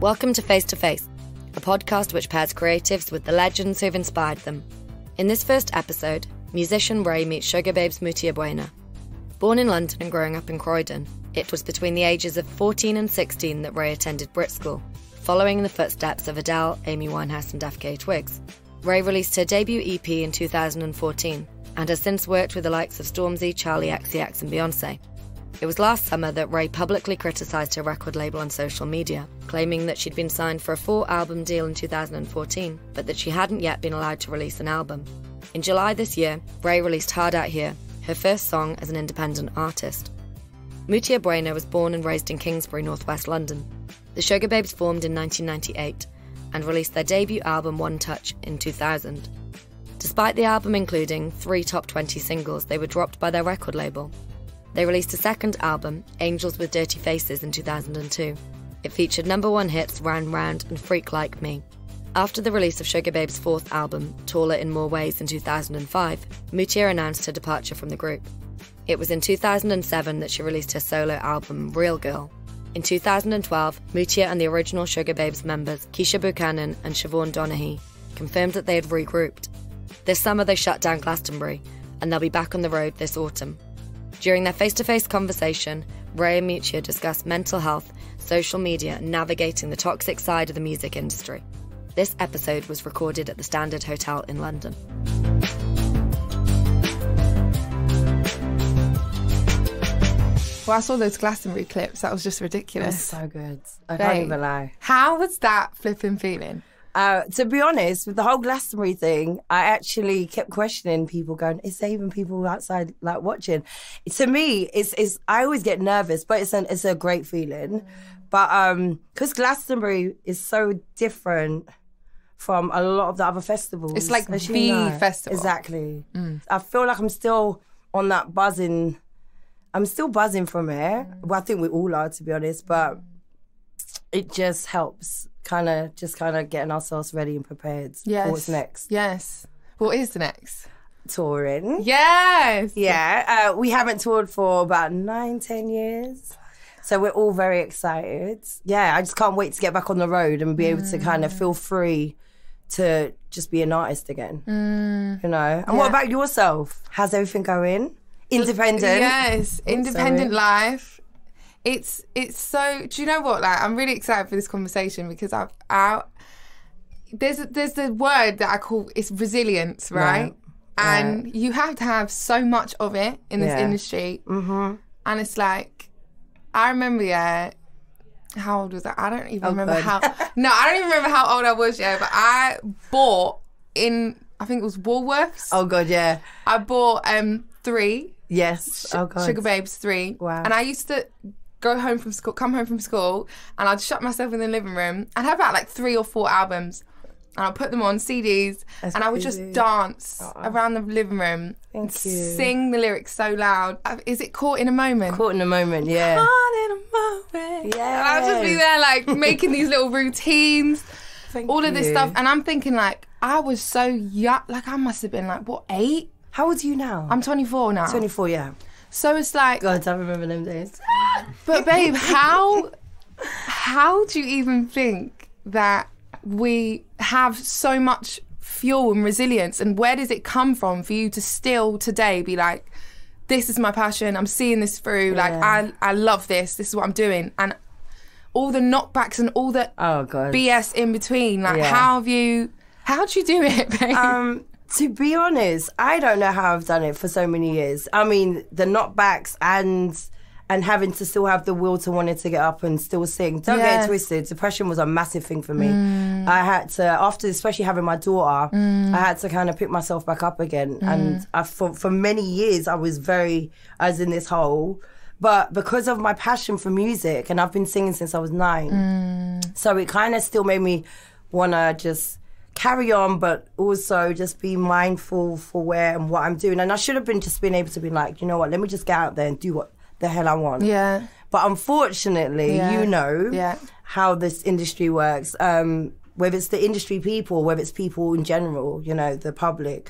Welcome to Face to Face, a podcast which pairs creatives with the legends who've inspired them. In this first episode, musician Raye meets Sugababes Mutya Buena. Born in London and growing up in Croydon, it was between the ages of 14 and 16 that Raye attended Brit School, following in the footsteps of Adele, Amy Winehouse, and FKA Twigs. Raye released her debut EP in 2014 and has since worked with the likes of Stormzy, Charli XCX, and Beyonce. It was last summer that Raye publicly criticised her record label on social media, claiming that she'd been signed for a four album deal in 2014, but that she hadn't yet been allowed to release an album. In July this year, Raye released Hard Out Here, her first song as an independent artist. Mutya Buena was born and raised in Kingsbury, northwest London. The Sugababes formed in 1998 and released their debut album One Touch in 2000. Despite the album including three top 20 singles, they were dropped by their record label. They released a second album, Angels with Dirty Faces, in 2002. It featured number one hits Round Round and Freak Like Me. After the release of Sugar Sugababes' fourth album, Taller in More Ways, in 2005, Mutya announced her departure from the group. It was in 2007 that she released her solo album, Real Girl. In 2012, Mutya and the original Sugar Sugababes members, Keisha Buchanan and Siobhan Donaghy, confirmed that they had regrouped. This summer they shut down Glastonbury, and they'll be back on the road this autumn. During their face to face conversation, Raye and Mutya discussed mental health, social media, and navigating the toxic side of the music industry. This episode was recorded at the Standard Hotel in London. Well, I saw those Glastonbury clips. That was just ridiculous. so good. I Babe, can't even lie. How was that flipping feeling? Uh, to be honest, with the whole Glastonbury thing, I actually kept questioning people, going, "Is there even people outside like watching?" To me, it's it's. I always get nervous, but it's an it's a great feeling. But um, because Glastonbury is so different from a lot of the other festivals, It's like as you the know. festival. Mm. Exactly. I feel like I'm still on that buzzing. I'm still buzzing from it. Well, I think we all are, to be honest. But it just helps kind of just kind of getting ourselves ready and prepared Yes. for what's next. Yes. What is the next? Touring. Yes. Yeah, uh, we haven't toured for about nine, ten years. So we're all very excited. Yeah, I just can't wait to get back on the road and be able to kind of feel free to just be an artist again. You know? And what about yourself? How's everything going? Independent? Yes. Independent sorry. life. It's it's so. Do you know what? Like, I'm really excited for this conversation because I've out. There's there's the word that I call it's resilience, right? Right. And you have to have so much of it in this Yeah. industry. Mm-hmm. And it's like, I remember, yeah. How old was I? I don't even remember God. how. No, I don't even remember how old I was. Yeah, but I bought in. I think it was Woolworths. Oh, God, yeah. I bought um three Yes. oh, God. Sugababes three. Wow. And I used to go home from school, come home from school, and I'd shut myself in the living room. I'd have about like three or four albums, and I'd put them on CDs, That's and I would crazy. just dance around the living room, and Thank you. sing the lyrics so loud. Uh, Is it caught in a moment? Caught in a moment, yeah. Caught in a moment. Yeah. And I'd just be there like making these little routines, Thank all of this you. stuff, and I'm thinking like I was so young, like I must have been like what eight? How old are you now? I'm 24 now. 24, yeah. So it's like God, I remember them days. But babe, how how do you even think that we have so much fuel and resilience and where does it come from for you to still today be like this is my passion, I'm seeing this through, like Yeah. I I love this, this is what I'm doing and all the knockbacks and all the Oh, God. BS in between, like Yeah. how have you how do you do it, babe? Um, to be honest, I don't know how I've done it for so many years. I mean, the knockbacks and and having to still have the will to wanting to get up and still sing. Don't get it twisted. Depression was a massive thing for me. Mm. I had to after, especially having my daughter, mm. I had to kind of pick myself back up again. Mm. And I, for for many years, I was very I was in this hole. But because of my passion for music, and I've been singing since I was nine, so it kind of still made me want to just carry on, but also just be mindful for where and what I'm doing. And I should have been just been able to be like, you know what, let me just get out there and do what the hell I want. yeah. But unfortunately, Yeah. you know Yeah. how this industry works. Um, whether it's the industry people, whether it's people in general, you know, the public,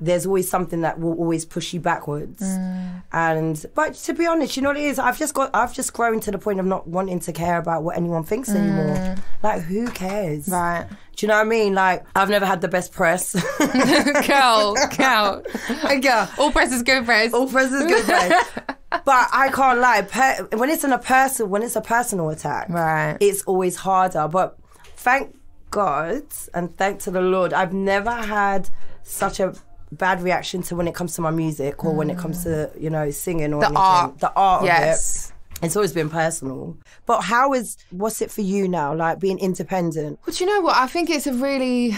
there's always something that will always push you backwards. Mm. And but to be honest, you know what it is? I've just got I've just grown to the point of not wanting to care about what anyone thinks anymore. Like who cares? Mm. Right. Do you know what I mean? Like I've never had the best press. Girl, girl. Girl. All press is good press. All press is good press. but I can't lie. Per- when it's in a person, when it's a personal attack, Right. it's always harder. But thank God and thank to the Lord, I've never had such a bad reaction to when it comes to my music or when it comes to you know singing or The anything. art. the art of Yes. it. It's always been personal. But how is what's it for you now? Like being independent. But you know what? I think it's a really.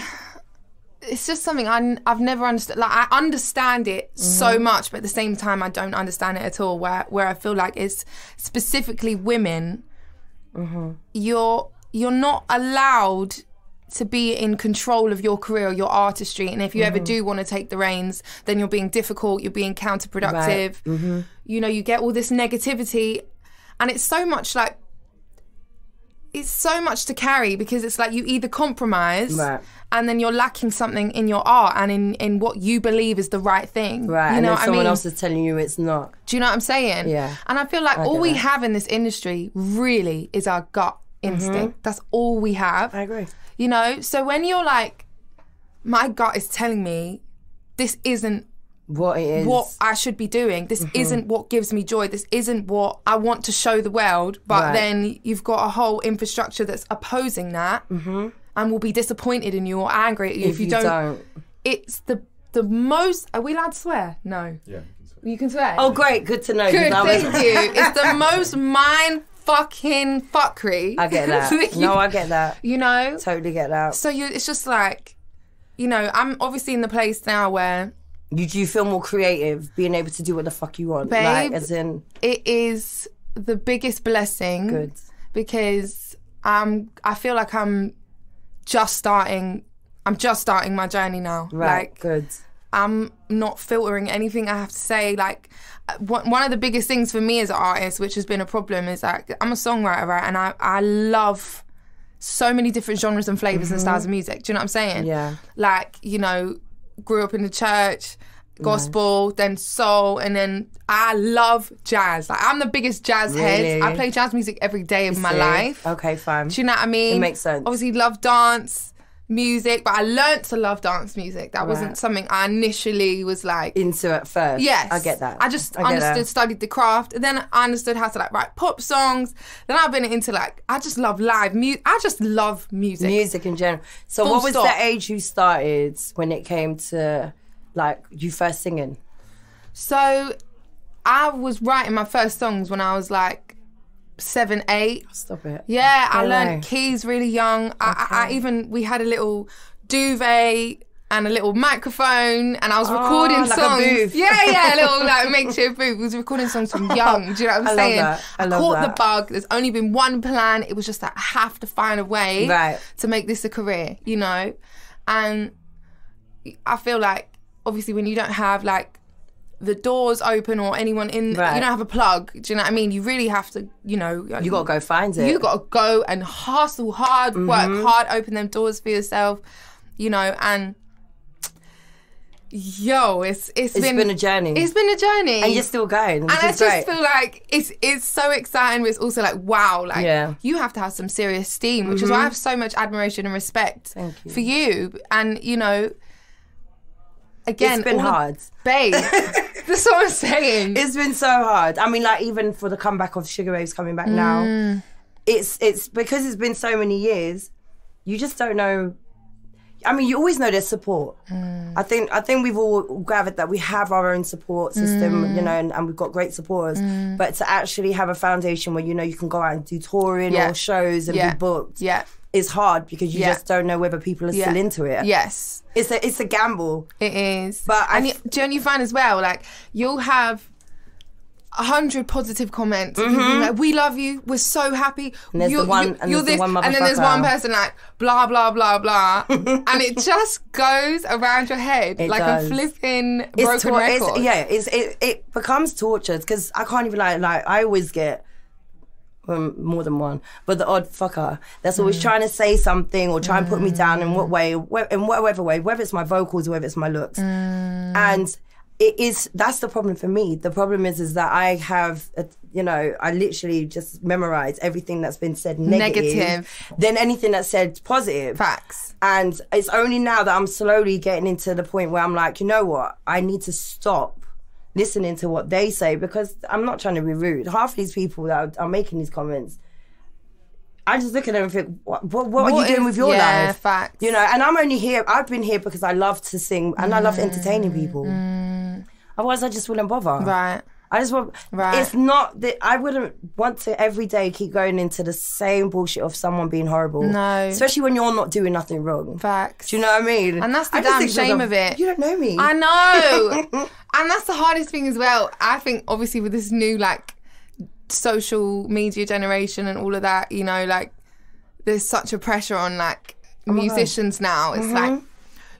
It's just something I, I've never understood. Like I understand it Mm-hmm. so much, but at the same time, I don't understand it at all. Where where I feel like it's specifically women. Mm-hmm. You're you're not allowed to be in control of your career, your artistry, and if you Mm-hmm. ever do want to take the reins, then you're being difficult. You're being counterproductive. Mm-hmm. You know, you get all this negativity, and it's so much like it's so much to carry because it's like you either compromise Right. and then you're lacking something in your art and in, in what you believe is the right thing. Right. You and know then what I someone mean? else is telling you it's not. Do you know what I'm saying? Yeah. And I feel like all we that. have in this industry really is our gut instinct. That's all we have. Mm-hmm. I agree. You know? So when you're like, my gut is telling me this isn't What it is. what I should be doing. This Mm-hmm. isn't what gives me joy. This isn't what I want to show the world. But Right. then you've got a whole infrastructure that's opposing that and will be disappointed in you or angry at you if, if you, you don't, don't. It's the the most. Are we allowed to swear? No. Yeah. You can swear. Oh, great. Good to know. good. I was- Thank you. It's the most mind fucking fuckery. I get that. you- no, I get that. You know. Totally get that. So you, it's just like, you know, I'm obviously in the place now where You do you feel more creative, being able to do what the fuck you want, Babe. like as in it is the biggest blessing. good. because I'm I feel like I'm just starting I'm just starting my journey now. Right, Like good. I'm not filtering anything I have to say. Like one one of the biggest things for me as an artist, which has been a problem, is like I'm a songwriter, right? And I I love so many different genres and flavors and styles of music. Do you know what I'm saying? Mm-hmm. Yeah. Like you know, grew up in the church. Gospel, then soul, and then I love jazz. Like I'm the biggest jazz head. I play jazz music every day of my See? life. Okay, fine. Do you know what I mean? It makes sense. Obviously, love dance music, but I learned to love dance music. That wasn't something I initially was like. Into at first. Yes, I get that. I just I understood, that. studied the craft, and then I understood how to like write pop songs. Then I've been into like I just love live music. I just love music. music in general. So, Full what was stop. the age you started when it came to like you first singing? So I was writing my first songs when I was like seven, eight. Stop it. Yeah, I learned way. keys really young. I, I, I even we had a little duvet and a little microphone, and I was recording Oh, like a songs. Yeah, yeah, a little like makeshift booth. I was recording songs from young. Do you know what I'm I love saying? that. I love caught the bug. There's only been one plan. It was just that I have to find a way Right. to make this a career. You know, and I feel like obviously when you don't have like the doors open or anyone in, Right. you don't have a plug. Do you know what I mean? You really have to, you know, You gotta go find it. you got to go and hustle hard, Mm-hmm. work hard, open them doors for yourself, you know, and yo, it's it's It's been, a journey. It's been a journey. and you're still going. And I just great. feel like it's it's so exciting, but it's also like wow, like Yeah. Mm-hmm. you have to have some serious steam, which is why I have so much admiration and respect you. for you. And you know, again, it's been hard. babe. that's what I'm saying. It's been so hard. I mean, like even for the comeback of Sugababes coming back now, Mm. it's it's because it's been so many years. You just don't know. I mean, you always know there's support. Mm. I think I think we've all gathered that we have our own support system, Mm. you know, and, and we've got great supporters. But to actually have a foundation where you know you can go out and do touring Yeah. or shows and Yeah. be booked, yeah. Is hard because you Yeah. just don't know whether people are Yeah. still into it. Yes. It's a it's a gamble. It is. But I and f- you, do you, and find as well, like you'll have a hundred positive comments. being Like, we love you. We're so happy. Mm-hmm. there's the one- and there's the one and then there's one person like blah blah blah blah, and it just goes around your head It like does. a flipping It's broken tor- record. It's, yeah, it's, it it becomes torture because I can't even like like I always get more than one, but the odd fucker that's always hmm. trying to say something or try and put me hmm. down in what way, wh- in whatever way, whether it's my vocals or whether it's my looks. Hmm. And it is that's the problem for me. The problem is is that I have, a, you know, I literally just memorize everything that's been said negative, Negative. then anything that's said positive. Facts. And it's only now that I'm slowly getting into the point where I'm like, you know what? I need to stop listening to what they say because I'm not trying to be rude. Half these people that are, are making these comments, I just look at them and think, what, what, what, are you What doing with your yeah, life? facts. You know, and I'm only here, I've been here because I love to sing and I love entertaining people. Otherwise, I just wouldn't bother. Mm. Right. I just want. Right. It's not that I wouldn't want to every day keep going into the same bullshit of someone being horrible. No. Especially when you're not doing nothing wrong. Facts. Do you know what I mean? And that's the I damn shame of it. You don't know me. I know. and that's the hardest thing as well. I think obviously with this new like social media generation and all of that, you know, like there's such a pressure on like Oh musicians now. It's like Mm-hmm.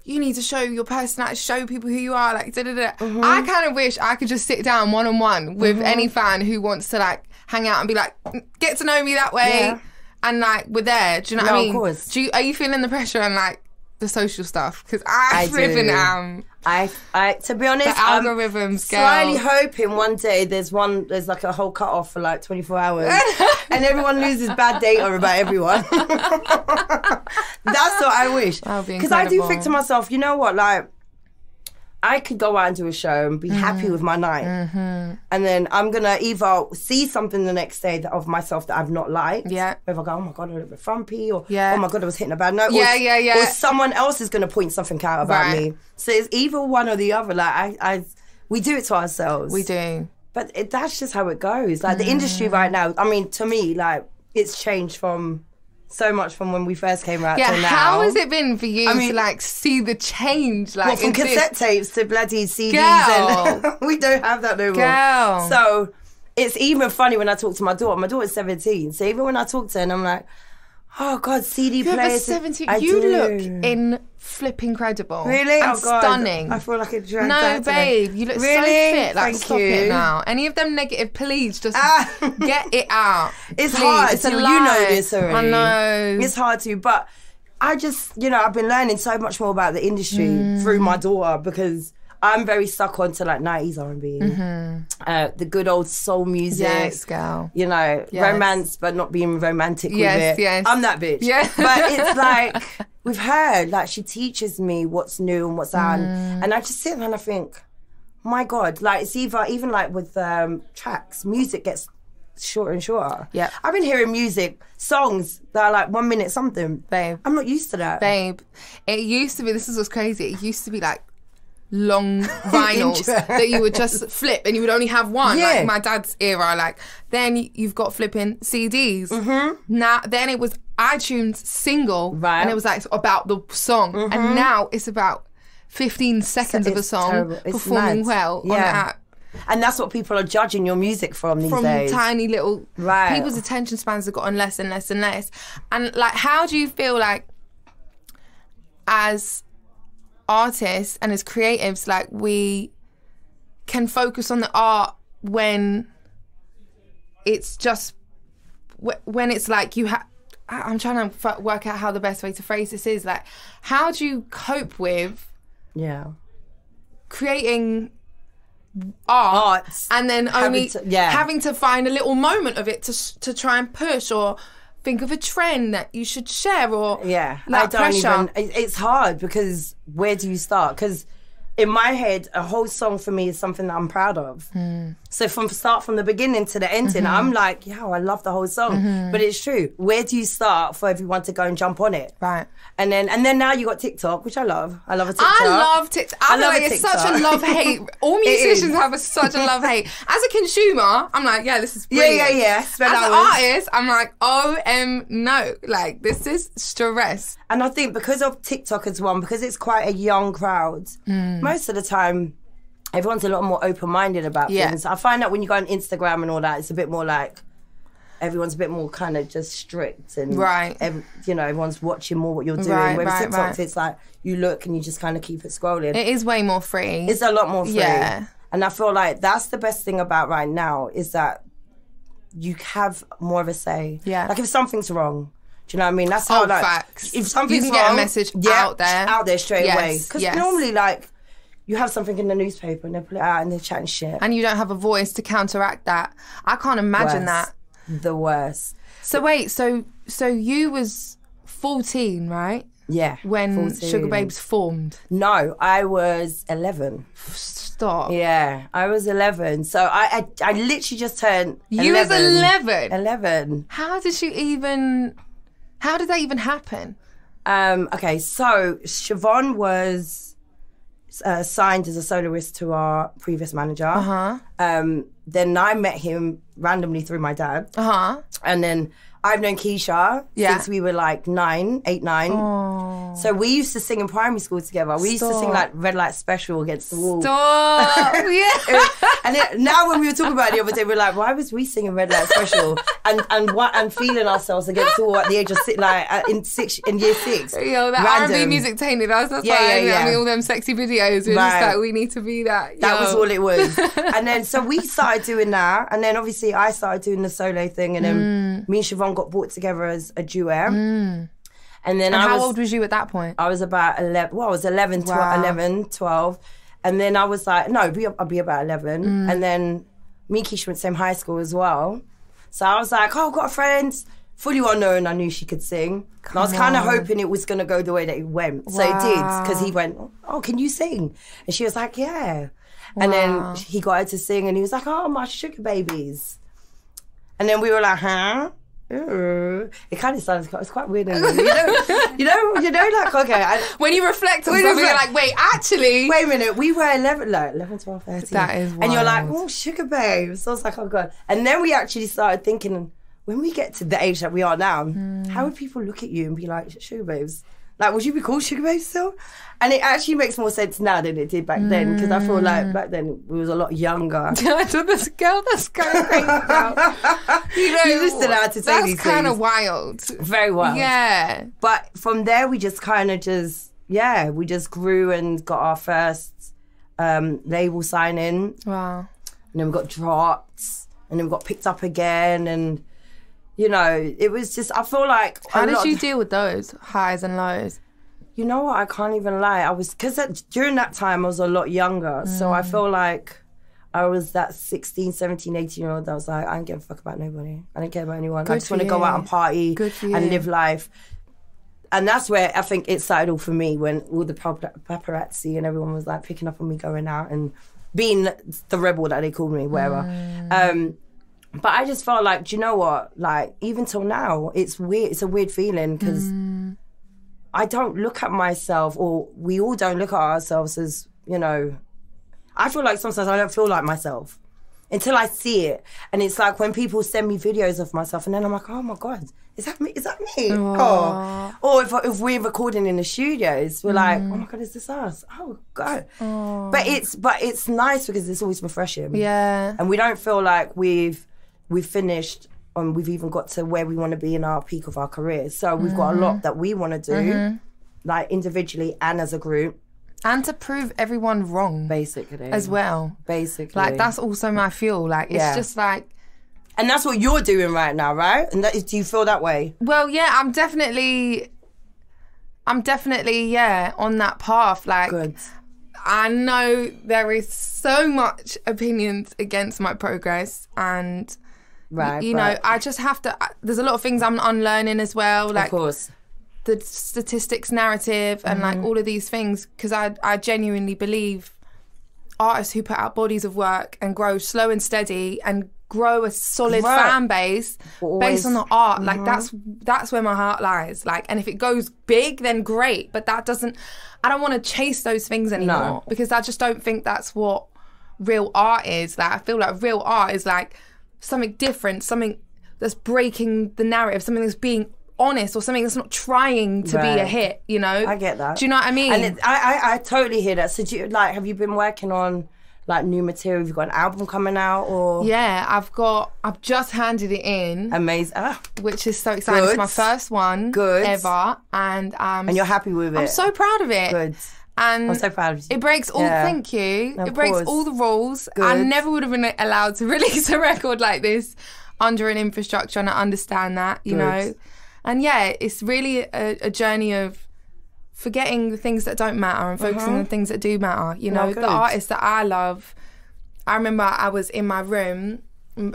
You need to show your personality, show people who you are. Like, da da da. Mm-hmm. I kind of wish I could just sit down one on one with any fan who wants to like hang out and be like, get to know me that way, Yeah. and like we're there. Do you know what No, I of mean? course. Do you, are you feeling the pressure and like the social stuff? Because I, I do. am. I, I, to be honest, The I'm algorithms, slightly girl. hoping one day there's one, there's like a whole cut off for like 24 hours, and everyone loses bad data about everyone. That's what I wish. That would be Because I do think to myself, you know what, like. I could go out and do a show and be Mm-hmm. happy with my night, and then I'm gonna either see something the next day that, of myself that I've not liked. Yeah. Whether I go, oh my god, I look a little bit frumpy, or Yeah. oh my god, I was hitting a bad note. Yeah, or, yeah, yeah. Or someone else is gonna point something out about Right. me. So it's either one or the other. Like I, I, we do it to ourselves. We do. but it, that's just how it goes. Like the Mm. industry right now. I mean, to me, like it's changed from so much from when we first came out Yeah, till now. how has it been for you I mean- to like see the change? Like What, from in this- cassette tapes to bloody CDs, Girl. and we don't have that no more. Girl. So it's even funny when I talk to my daughter. My daughter's seventeen, so even when I talk to her, and I'm like, "Oh God, CD You're players." seventeen. I You do. look in flip incredible. Really? And oh God, stunning. I feel like a drag no, babe, you look really? so fit. Like, Thank stop you. it now. Any of them negative, please just Ah. get it out. It's Please. hard It's to, you know this already. I know. It's hard to, but I just, you know, I've been learning so much more about the industry Mm. through my daughter because I'm very stuck onto like 90s R&B, uh, the good old soul music. Mm-hmm. yes, girl. You know, Yes. romance, but not being romantic Yes, with it. yes. I'm that bitch. Yeah. But it's like, with her, like, she teaches me what's new and what's out. Mm. And I just sit there and I think, my God, like, it's either, even like with um, tracks, music gets shorter and shorter. Yeah. I've been hearing music, songs that are like one minute something. Babe. I'm not used to that. Babe, it used to be, this is what's crazy, it used to be like long vinyls that you would just flip and you would only have one. Yeah. Like my dad's era, like then you've got flipping CDs. Mm-hmm. Now, then it was iTunes single Right. Mm-hmm. and it was like about the song. And now it's about 15 seconds of a song. Performing mad. well on the Yeah. app. And that's what people are judging your music from these from days. tiny little Right. people's attention spans have gotten less and less and less. And like, how do you feel like as artists and as creatives, like we can focus on the art when it's just when it's like you have. I'm trying to f- work out how the best way to phrase this is. Like, how do you cope with yeah. creating art Arts. and then only to- yeah. having to find a little moment of it to to try and push or think of a trend that you should share or Yeah, that I don't pressure. even. It's hard because where do you start? Because in my head, a whole song for me is something that I'm proud of. Hmm. So from start from the beginning to the ending, Mm-hmm. I'm like, yeah, I love the whole song. But it's true. Where do you start for everyone to go and jump on it? Right. And then and then now you got TikTok, which I love. I love a TikTok. I love TikTok. I, I love like it's such a love hate. All musicians have a, such a love hate. As a consumer, I'm like, yeah, this is Yeah, brilliant. yeah, yeah. Spend As an artist, I'm like, oh, um, no, like this is stress. And I think because of TikTok as well, because it's quite a young crowd, Hmm. most of the time everyone's a lot more open minded about Yeah. things. I find that when you go on Instagram and all that, it's a bit more like everyone's a bit more kind of just strict and Right. ev- you know, everyone's watching more what you're doing. Right, Whereas right, TikTok, right. it's like you look and you just kind of keep it scrolling. It is way more free. it's a lot more free. Yeah. And I feel like that's the best thing about right now is that you have more of a say. Yeah. Like if something's wrong, do you know what I mean? That's how Oh, like facts. if something's You can get a message yeah, out there. out there straight Yes, away. Because yes. normally, like you have something in the newspaper and they put it out and they're chatting shit. and you don't have a voice to counteract that. I can't imagine Worst. that. The worst. So wait, so so you was 14, right? Yeah. When 14. Sugababes formed. No, I was eleven. Stop. Yeah, I was eleven. So I I, I literally just turned. You was 11. 11. Eleven. How did you even how did that even happen? Um, okay, so Siobhan was uh, signed as a soloist to our previous manager. Uh-huh. Um, then I met him randomly through my dad. Uh-huh. And then I've known Keisha Yeah. since we were like nine, eight, nine. So we used to sing in primary school together. We used to sing like Red Light Special against the wall. Stop. yeah. and it, now when we were talking about it the other day, we're like, why was we singing Red Light Special and and what and feeling ourselves against the wall at the age of six, like uh, in six in year six. Yo, that R&B music tainted us. That's Yeah, why yeah, I yeah. mean, all them sexy videos. We're just like, we need to be that. That was all it was. and then so we started doing that, and then obviously I started doing the solo thing, and then Mm. me and Siobhan got brought together as a duet. And then And I how was old was you at that point? I was about 11, well, I was 11, 12, Wow. 11, 12. And then I was like, no, I'll be about 11. Mm. And then me and Keisha went to the same high school as well. So I was like, oh, I've got a friend. Fully well known, I knew she could sing. And I was kind of hoping it was going to go the way that it went. So it did, because he went, oh, can you sing? And she was like, yeah. And then he got her to sing, and he was like, oh, my sugar babies. And then we were like, huh? Ooh. It kind of sounds quite, it's quite weird. You know, you know, you know, like okay. I, When you reflect on something, you're like, wait, actually. wait a minute, we were 11, like 11, 12, 13. That is And you're like, oh, sugar babe. So I was like, oh god. And then we actually started thinking, when we get to the age that we are now, Hmm. how would people look at you and be like, sugar babes? Like, would you be called sugar babes still? And it actually makes more sense now than it did back then because I feel like back then we was a lot younger. to this girl, that's kind of crazy. Girl. You know, You know how to say that's kind of things. wild. Very well. Yeah. but from there we just kind of just yeah we just grew and got our first um label signing Wow. and then we got dropped and then we got picked up again and you know it was just i feel like How did you deal with those highs and lows? you know what i can't even lie i was because during that time i was a lot younger so Mm. i feel like I was that 16, 17, 18 year old. I was like, I don't give a fuck about nobody. I don't care about anyone. Good I just want to go out and party and live life. And that's where I think it started all for me when all the paparazzi and everyone was like picking up on me going out and being the rebel that they called me, wherever. Mm. Um, but I just felt like, do you know what? Like, even till now, it's weird. It's a weird feeling because Mm. I don't look at myself, or we all don't look at ourselves as, you know, I feel like sometimes I don't feel like myself until I see it. And it's like when people send me videos of myself, and then I'm like, oh my God, is that me? Is that me? Oh. Or if, if we're recording in the studios, we're like, Mm. oh my God, is this us? Oh God. But it's but it's nice because it's always refreshing. Yeah. And we don't feel like we've we've finished and we've even got to where we want to be in our peak of our careers. So we've got Mm-hmm. a lot that we want to do, like individually and as a group, And to prove everyone wrong basically. as well. Basically. Like, that's also my fuel. Like, it's Yeah. just like, and that's what you're doing right now, right? And that is, do you feel that way? well, yeah, I'm definitely. I'm definitely, yeah, on that path. Like, Good. I know there is so much opinions against my progress, and Right. you know, I just have to. I- There's a lot of things I'm unlearning as well, Like, of course. the statistics narrative and like all of these things, because I I genuinely believe artists who put out bodies of work and grow slow and steady and grow a solid fan base Always- based on the art like that's that's where my heart lies like and if it goes big then great but that doesn't i don't want to chase those things anymore No. because i just don't think that's what real art is like i feel like real art is like something different something that's breaking the narrative something that's being honest or something that's not trying to be a hit you know I get that. do you know what i mean And it, I, I, I totally hear that. So, do you, like, have you been working on like new material? Have you got an album coming out or yeah i've got i've just handed it in amazing? Ah, which is so exciting. It's my first one Good. ever, and um, and you're happy with it? I'm so proud of it. good. And I'm so proud of you. it breaks all. Yeah. Thank you. Of it breaks course. all the rules. I never would have been allowed to release a record like this under an infrastructure, and I understand that, you Good. know. And yeah, it's really a, a journey of forgetting the things that don't matter and focusing on the things that do matter. You know, Uh-huh. No, the artists that I love. I remember I was in my room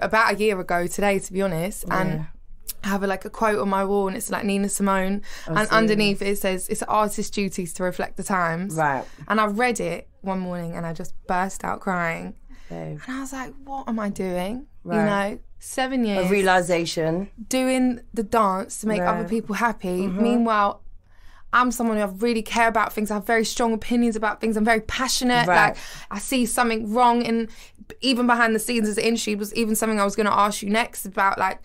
about a year ago today, to be honest, and I have a, like a quote on my wall, and it's like Nina Simone, and underneath it says it's artist's duties to reflect the times. Right. And I read it one morning, and I just burst out crying, Babe. and I was like, "What am I doing?" You know, seven years. A realization. doing the dance to make Right. other people happy. Mm-hmm. Meanwhile, I'm someone who I really care about things. I have very strong opinions about things. I'm very passionate. Right. Like I see something wrong in even behind the scenes as an industry was even something I was going to ask you next about like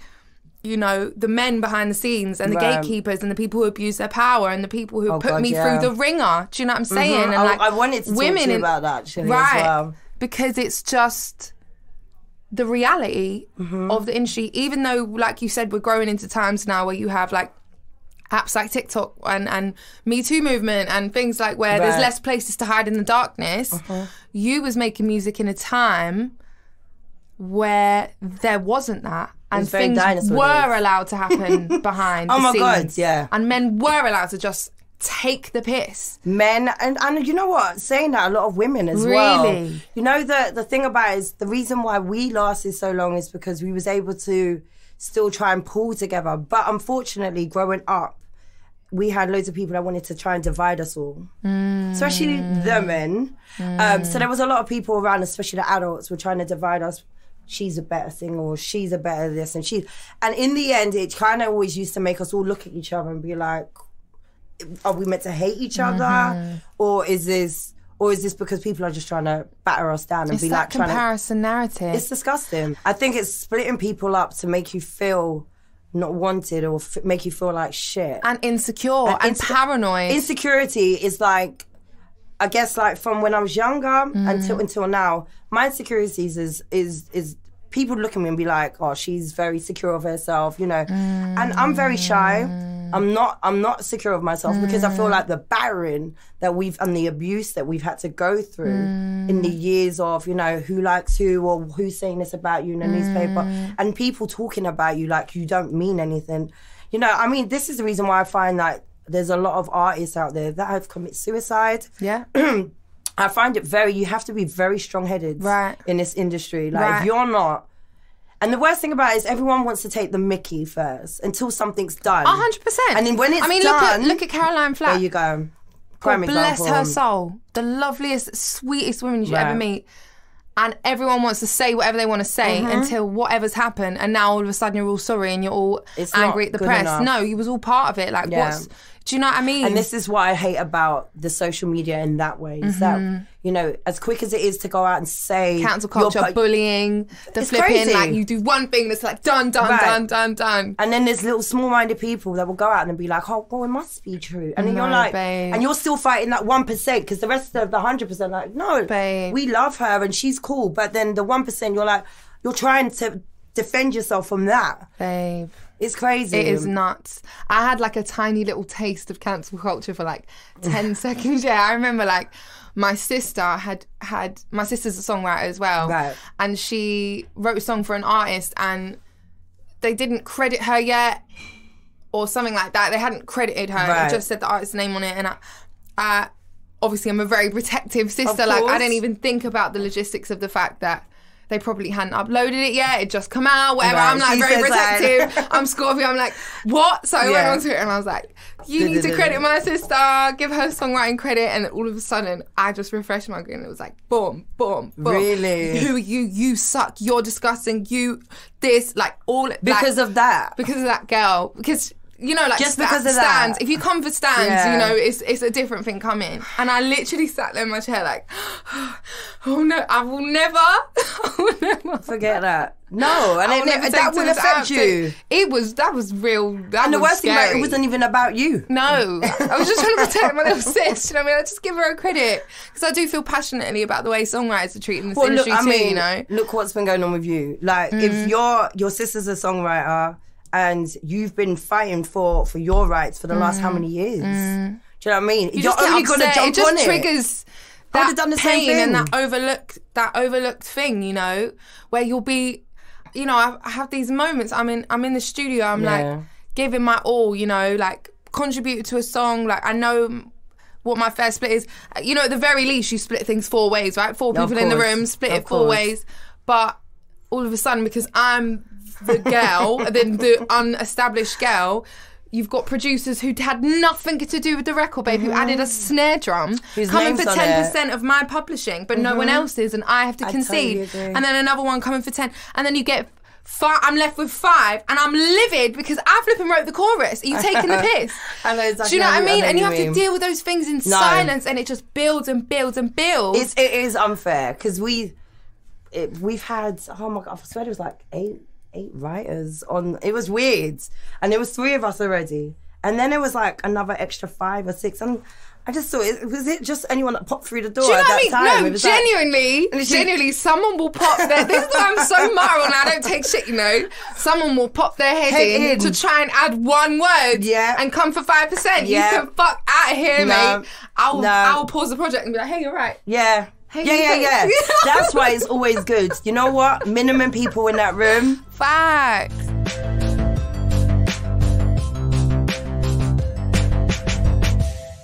you know the men behind the scenes and the Right. gatekeepers and the people who abuse their power and the people who Oh, put God, me yeah. through the ringer. Do you know what I'm saying? And I- like I wanted to talk to in- about that, actually, as right? well. Because it's just the reality Mm-hmm. of the industry. Even though, like you said, we're growing into times now where you have like apps like TikTok and, and Me Too movement and things like where there's less places to hide in the darkness. You was making music in a time where there wasn't that. And things were allowed to happen behind Oh the my scenes. God, yeah. And men were allowed to just take the piss. men and and you know what saying that a lot of women as well Really? you know the the thing about it is the reason why we lasted so long is because we was able to still try and pull together but unfortunately growing up we had loads of people that wanted to try and divide us all especially the men um, so there was a lot of people around especially the adults were trying to divide us she's a better singer or she's a better this and she and in the end it kind of always used to make us all look at each other and be like are we meant to hate each other Mm-hmm. or is this or is this because people are just trying to batter us down and It's be that like trying to comparison narrative. it's disgusting i think it's splitting people up to make you feel not wanted or f- make you feel like shit and insecure and, inse- paranoid. insecurity is like i guess like from when i was younger Mm. until until now my insecurities is is is people look at me and be like oh she's very secure of herself you know? And i'm very shy. Mm. I'm not i'm not secure of myself because i feel mm. like the battering that we've and the abuse that we've had to go through in the mm. years of you know who likes who or who's saying this about you in the newspaper and people talking about you like you don't mean anything. You know i mean this is the reason why i find that there's a lot of artists out there that have committed suicide yeah. I find it very. You have to be very strong-headed, Right. in this industry. Like Right. if you're not, and the worst thing about it is everyone wants to take the Mickey first until something's done. Hundred percent. And then when it's I mean, done, look at look at Caroline Flack. there you go. Prime God bless her soul. The loveliest, sweetest woman you should ever meet. And everyone wants to say whatever they want to say Mm-hmm. until whatever's happened, and now all of a sudden you're all sorry and you're all It's angry at the press. enough. No, you was all part of it. Like, Yeah. what's? Do you know what I mean? And this is what I hate about the social media in that way. Is that you know, as quick as it is to go out and say Mm-hmm. cancel culture, bullying, the It's flipping. crazy. Like you do one thing that's like done, done, Right. done, done, done. And then there's little small-minded people that will go out and be like, "Oh, well, it must be true," and then No, you're like, babe. and you're still fighting that one percent because the rest of the hundred percent, like, no, Babe. we love her and she's cool, but then the one percent, you're like, you're trying to defend yourself from that. Babe. It's crazy. It is nuts. I had like a tiny little taste of cancel culture for like 10 seconds. Yeah, I remember like my sister had had my sister's a songwriter as well. Right. And she wrote a song for an artist and they didn't credit her yet or something like that. They hadn't credited her. Right. It just said the artist's name on it and I, I obviously I'm a very protective sister. Like I didn't even think about the logistics of the fact that they probably hadn't uploaded it yet. It just come out, whatever. Right. I'm like She very that. protective. I'm Scorpio. I'm like, what? So I went Yeah. on Twitter and I was like, you need to credit my sister, give her songwriting credit. And all of a sudden, I just refreshed my and it was like, boom, boom, boom. Really? Who are you? You suck. You're disgusting. You, this, like, all. because like, of that. because of that girl. Because you know, like Just sta- because of stands. that. If you come for stands, Yeah. you know, it's it's a different thing coming. And I literally sat there in my chair like, oh no, I will never, I will never. Forget that. No, and it, never that will affect you. It was that was real. That And the worst thing about it, it wasn't even about you. No, I was just trying to protect my little sis. You know what I mean? I just give her a credit because I do feel passionately about the way songwriters are treated in this Well, look, industry I too. mean, you know, look what's been going on with you. Like, Mm. if your your sister's a songwriter and you've been fighting for for your rights for the last how many years? Do you know what I mean? Mm. you You're just only upset. gonna jump it just on triggers I that done the same pain and that overlooked that overlooked thing. You know, where you'll be. you know, I, I have these moments. I'm in, I'm in the studio. I'm Yeah. like giving my all. You know, like contributed to a song. Like I know what my fair split is. You know, at the very least, you split things four ways, right? Four people in the room, split Of it four course. ways. But all of a sudden, because I'm the girl, then the unestablished girl. You've got producers who had nothing to do with the record, babe, who added a snare drum, Mm-hmm. Whose coming name's for on ten percent of my publishing, but no one else's, and I have to I concede. totally agree. and then another one coming for ten, and then you get five. I'm left with five, and I'm livid because I flipping wrote the chorus. Are you taking the piss? I know exactly Do you know what I mean? And you have to deal with those things in silence, and it just builds and builds and builds. It's, it is unfair because we, it, we've had oh my god, I swear it was like eight eight writers on. It was weird, and there was three of us already, and then there was like another extra five or six, and I just thought, it, was it just anyone that popped through the door Do you know at what I mean? time? No, was like- genuinely, Literally- genuinely, someone will pop their. This is why I'm so moral and I don't take shit. You know, someone will pop their head, Head in, in. to try and add one word, Yeah. and come for five percent. Yeah. You can fuck out of here, No. mate. I'll No. I'll pause the project and be like, hey, you're right. Yeah. Yeah, yeah, yeah. That's why it's always good. You know what? Minimum people in that room. Facts.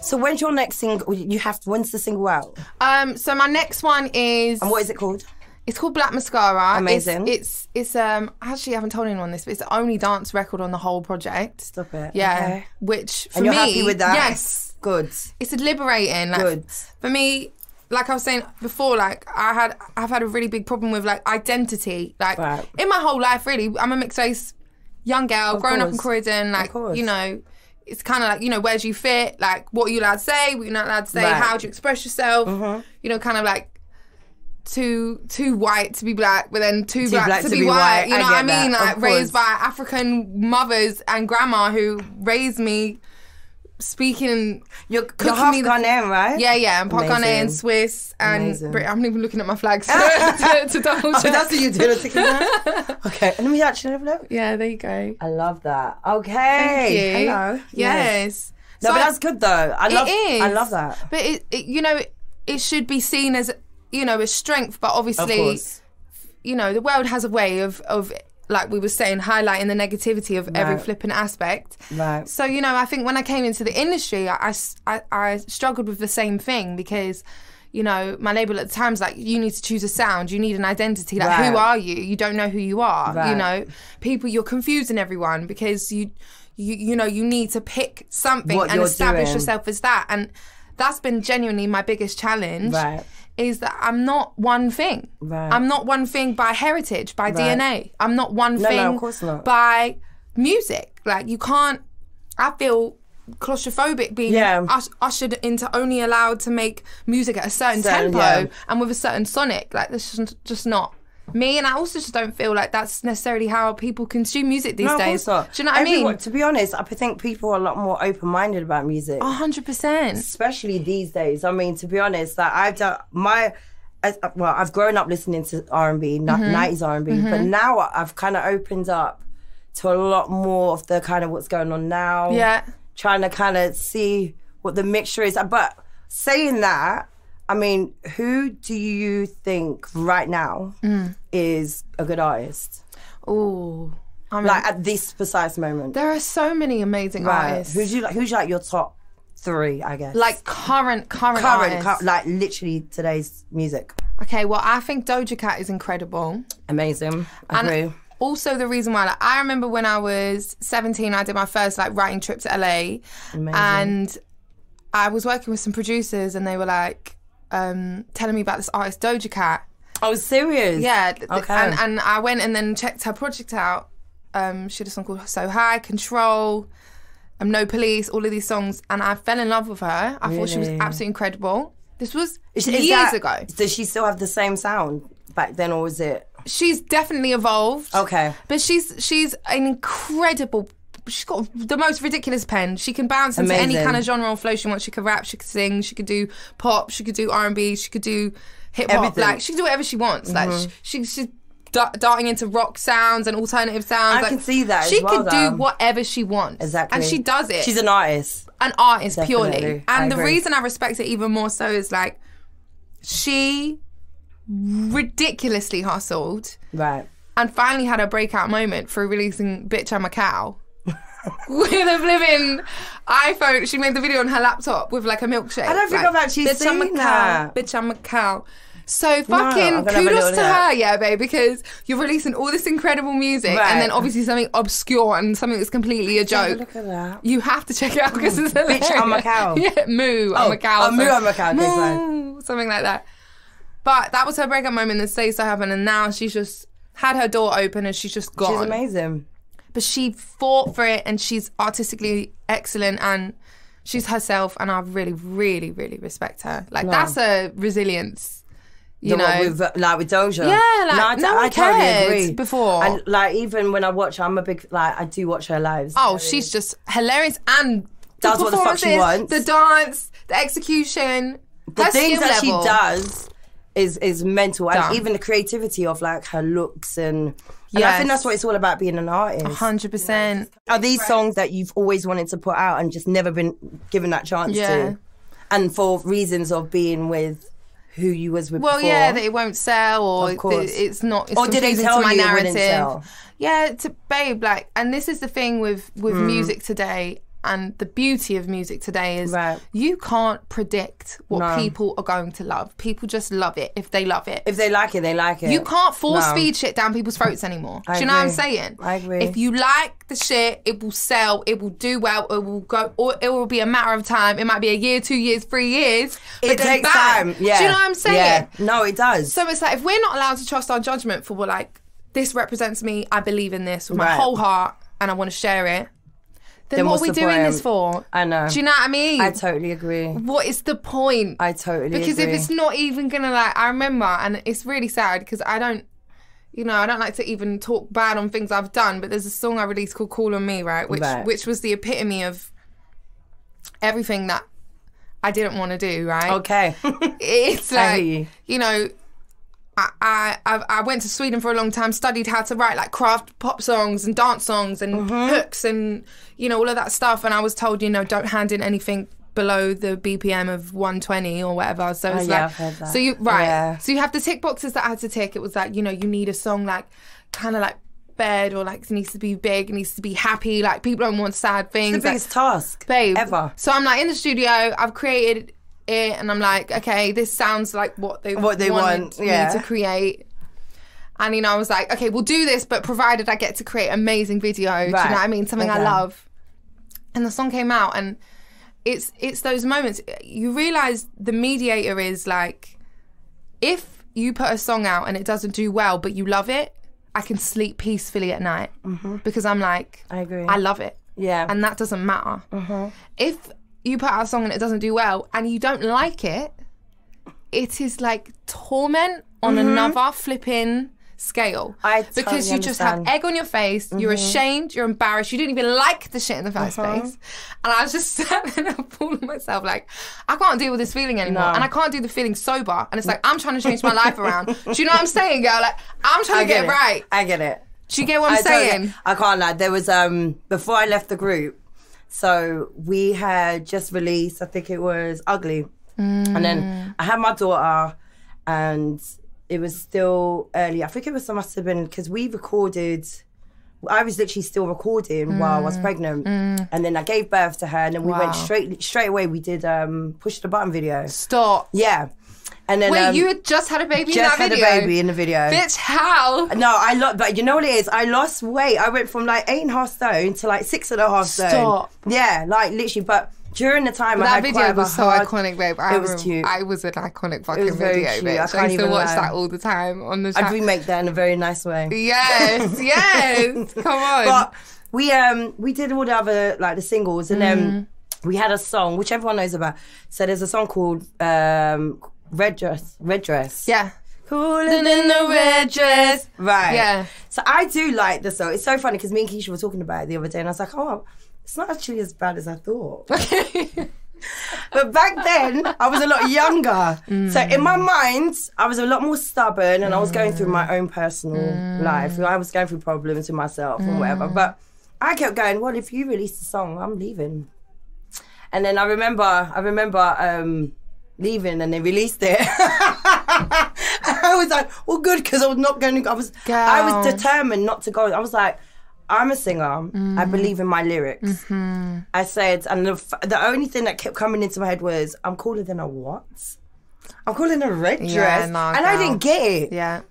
So when's your next single? You have to. When's the single out? Um, so my next one is And what is it called? It's called Black Mascara. Amazing. It's it's, it's um I actually haven't told anyone this, but it's the only dance record on the whole project. Stop it. Yeah. Okay. Which for And you're me, happy with that? Yes. Good. It's liberating. Like, Good. For me, like I was saying before, like I had I've had a really big problem with like identity. Like Right. in my whole life really. I'm a mixed race young girl, growing up in. Croydon, like course. you know, it's kinda like, you know, where do you fit? Like what are you allowed to say, what you're not allowed to say, Right. Mm-hmm. how do you express yourself? You know, kind of like too too white to be black, but then too, black, to, be, white. You I know what I get that, mean? Like raised by African mothers and grandma who raised me speaking You're, Cooking you're half me the- Ghanaian, right? yeah, yeah, and Part Amazing. Ghanaian, Swiss, and Amazing. Brit. I'm not even looking at my flags to, to, to double Oh, check. that's what you do. the ticket okay, let me actually have a look. yeah, there you go. I love that. Okay. Thank you. Hello. Yes. No, So but that's good though. I love. it is. I love that. But it, it, you know, it, it should be seen as, you know, a strength. But obviously, course. you know, the world has a way of of like we were saying, highlighting the negativity of every Right. flipping aspect. Right. So you know, I think when I came into the industry, I I struggled with the same thing because. You know, my label at the time's like, you need to choose a sound, you need an identity. Like, who are you? You don't know who you are. You know, people, you're confusing everyone because you, you, you know, you need to pick something What and establish doing. yourself as that. And that's been genuinely my biggest challenge. Right. Is that I'm not one thing. Right. I'm not one thing by heritage, by Right. DNA. I'm not one no, thing of course not. by music. Like you can't. I feel claustrophobic being Yeah. us- ushered into only allowed to make music at a certain Certain, tempo yeah. and with a certain sonic. Like this is just not me. And I also just don't feel like that's necessarily how people consume music these No, of days. course not. Do you know what I mean? To be honest, I think people are a lot more open-minded about music. A hundred percent. especially these days. I mean, to be honest, that I've done my. as- Well, I've grown up listening to R and B, Mm-hmm. nineties R and B, but now I've kind of opened up to a lot more of the kind of what's going on now. Yeah. trying to kind of see what the mixture is. But saying that, I mean, who do you think right now Mm. is a good artist? Oh, I mean, Like at this precise moment, there are so many amazing right? artists. Who's you like? Who's like your top three? I guess like current, current, current, cur- like literally today's music. okay, well, I think Doja Cat is incredible. Amazing. And Agree. also the reason why, like, I remember when I was 17, I did my first like writing trip to LA, and I was working with some producers, and they were like um, telling me about this artist Doja Cat. oh, serious? Yeah, Okay. and and I went and then checked her project out. Um, she had a song called So High, Control, um, No Police, all of these songs, and I fell in love with her. I thought she was absolutely incredible. This was Is- years is that- ago. Does she still have the same sound back then, or was it? She's definitely evolved. Okay. But she's she's an incredible. She's got the most ridiculous pen. She can bounce into any kind of genre or flow she wants. She could rap. She could sing. She could do pop. She could do R and B. She could do hip hop. Mm-hmm. Like she can do whatever she wants. Like she, she she's darting into rock sounds and alternative sounds. I Like, can see that She well, could though. do whatever she wants. Exactly. and she does it. She's an artist. an artist purely. Definitely. I And the reason I respect it even more so is like she ridiculously hustled Right. and finally had a breakout moment for releasing "Bitch I'm a Cow." With a flipping iPhone, she made the video on her laptop with like a milkshake. I don't think like, I've actually Bitch I'm a seen cow. that. Bitch I'm a cow. So fucking a kudos to her, yeah, babe, because you're releasing all this incredible music and then obviously something obscure and something that's completely a joke. Look at that. You have to check it out because mm. it's hilarious. Bitch, I'm a cow. yeah, moo, I'm Oh, a cow. oh, moo, I'm a cow. Moo, something like that. But that was her breakup moment that stays to happen, and now she's just had her door open and she's just gone. She's amazing. But she fought for it, and she's artistically excellent, and she's herself, and I really, really, really respect her. Like that's a resilience. You The know, with like with Doja. Yeah, like, no, I, no I one totally agree. before. and like even when I watch, her, I'm a big like I do watch her lives. Oh, she's just hilarious and Does what the fuck she wants. The dance, the execution, the things that level. she does is is mental, and even the creativity of like her looks and. And Yes. I think that's what it's all about being an artist. hundred percent. Are these songs that you've always wanted to put out and just never been given that chance Yeah. to? And for reasons of being with who you was with Well, before. yeah, that it won't sell, or Of course. that it's not. It's Or did they tell to my you it narrative? wouldn't sell? Yeah, to babe, like, and this is the thing with with Hmm. music today, and the beauty of music today is Right. you can't predict what No. people are going to love. People just love it if they love it. If they like it, they like it. You can't force No. feed shit down people's throats anymore. I do you know what I'm saying? I agree. If you like the shit, it will sell. It will do well. It will go. Or it will be a matter of time. It might be a year, two years, three years. It takes time. Yeah. Do you know what I'm saying? Yeah. No, it does. So it's like if we're not allowed to trust our judgment for what like this represents me, I believe in this with my Right. whole heart, and I want to share it. Then, Then what are we doing point? this for? I know. Do you know what I mean? I totally agree. what is the point? I totally agree. because agree. if it's not even gonna like i remember and it's really sad because i don't you know i don't like to even talk bad on things i've done but there's a song i released called call on me right which Right. which was the epitome of everything that i didn't want to do right okay. it's like you. you know I, I I went to Sweden for a long time, studied how to write like craft pop songs and dance songs and Mm-hmm. hooks and you know all of that stuff. And I was told, you know, don't hand in anything below the BPM of 120 or whatever. So it's Oh, yeah, like, I've heard that. so you right. Yeah. So you have the tick boxes that I had to tick. It was like you know you need a song like kind of like bed or like it needs to be big, it needs to be happy. Like people don't want sad things. the like- biggest task babe. ever. So I'm like in the studio, I've created it, and I'm like, okay, this sounds like what they What they want, me to create. And you know, I was like, okay, we'll do this, but provided I get to create amazing video. Do you know what I mean? Something I love. And the song came out, and it's it's those moments you realize the mediator is like, if you put a song out and it doesn't do well, but you love it, I can sleep peacefully at night because I'm like. I agree. I love it yeah. and that doesn't matter. Mm-hmm. If you put out a song and it doesn't do well and you don't like it, it is like torment on another flipping scale. Mm-hmm. I because totally you just have. Mm-hmm. egg on your face, you're ashamed, you're embarrassed, you didn't even like the shit in the 1st Uh-huh. place. And I was just sat there and fooling myself like, I can't deal with this feeling anymore. No. And I can't do the feeling sober. And it's like, I'm trying to change my life around. Do you know what I'm saying, girl? Like, I'm trying I to get, it. right. I get it. Do you get what I'm I totally- saying? I can't lie. There was um before I left the group, so we had just released. I think it was Ugly, and Mm. then I had my daughter, and it was still early. I think it was must have been because we recorded. I was literally still recording while I was pregnant, and then I gave birth to her, and then we went Mm. Straight straight away. We did um push the button video. Stop. Yeah, and then Wait, um, you had just had a baby in just had video? a baby in the video. Bitch, how? No, I lost, but you know what it is? I lost weight. I went from like eight and a half stone to like six and a half stone. Stop. Yeah, like literally. But during the time, I That had video was a so hard, iconic, babe. I It was rem- cute. I was an iconic fucking video, cute. bitch. I I, used to watch lie. that all the time on the I'd chat. remake that in a very nice way. Yes, yes. Come on. But we um we did all the other like the singles, and then Mm. we had a song which everyone knows about. So there's a song called um Red Dress. Red Dress. yeah. Cooler In the red dress. Right. Yeah. So I do like the song. It's so funny because me and Keisha were talking about it the other day, and I was like, oh, it's not actually as bad as I thought. But back then, I was a lot younger. Mm. So in my mind, I was a lot more stubborn and I was going through my mm. own personal mm. life. I was going through problems with myself and whatever. But I kept going, well, if you release the song, I'm leaving. And then I remember, I remember um, leaving and they released it. I was like, well, good, because I was not going to. I was, I was determined not to go. I was like, I'm a singer. Mm. I believe in my lyrics. Mm-hmm. I said, and the, f- the only thing that kept coming into my head was, I'm cooler than a what? I'm cooler than a red dress, Yeah, and I didn't get it. Yeah.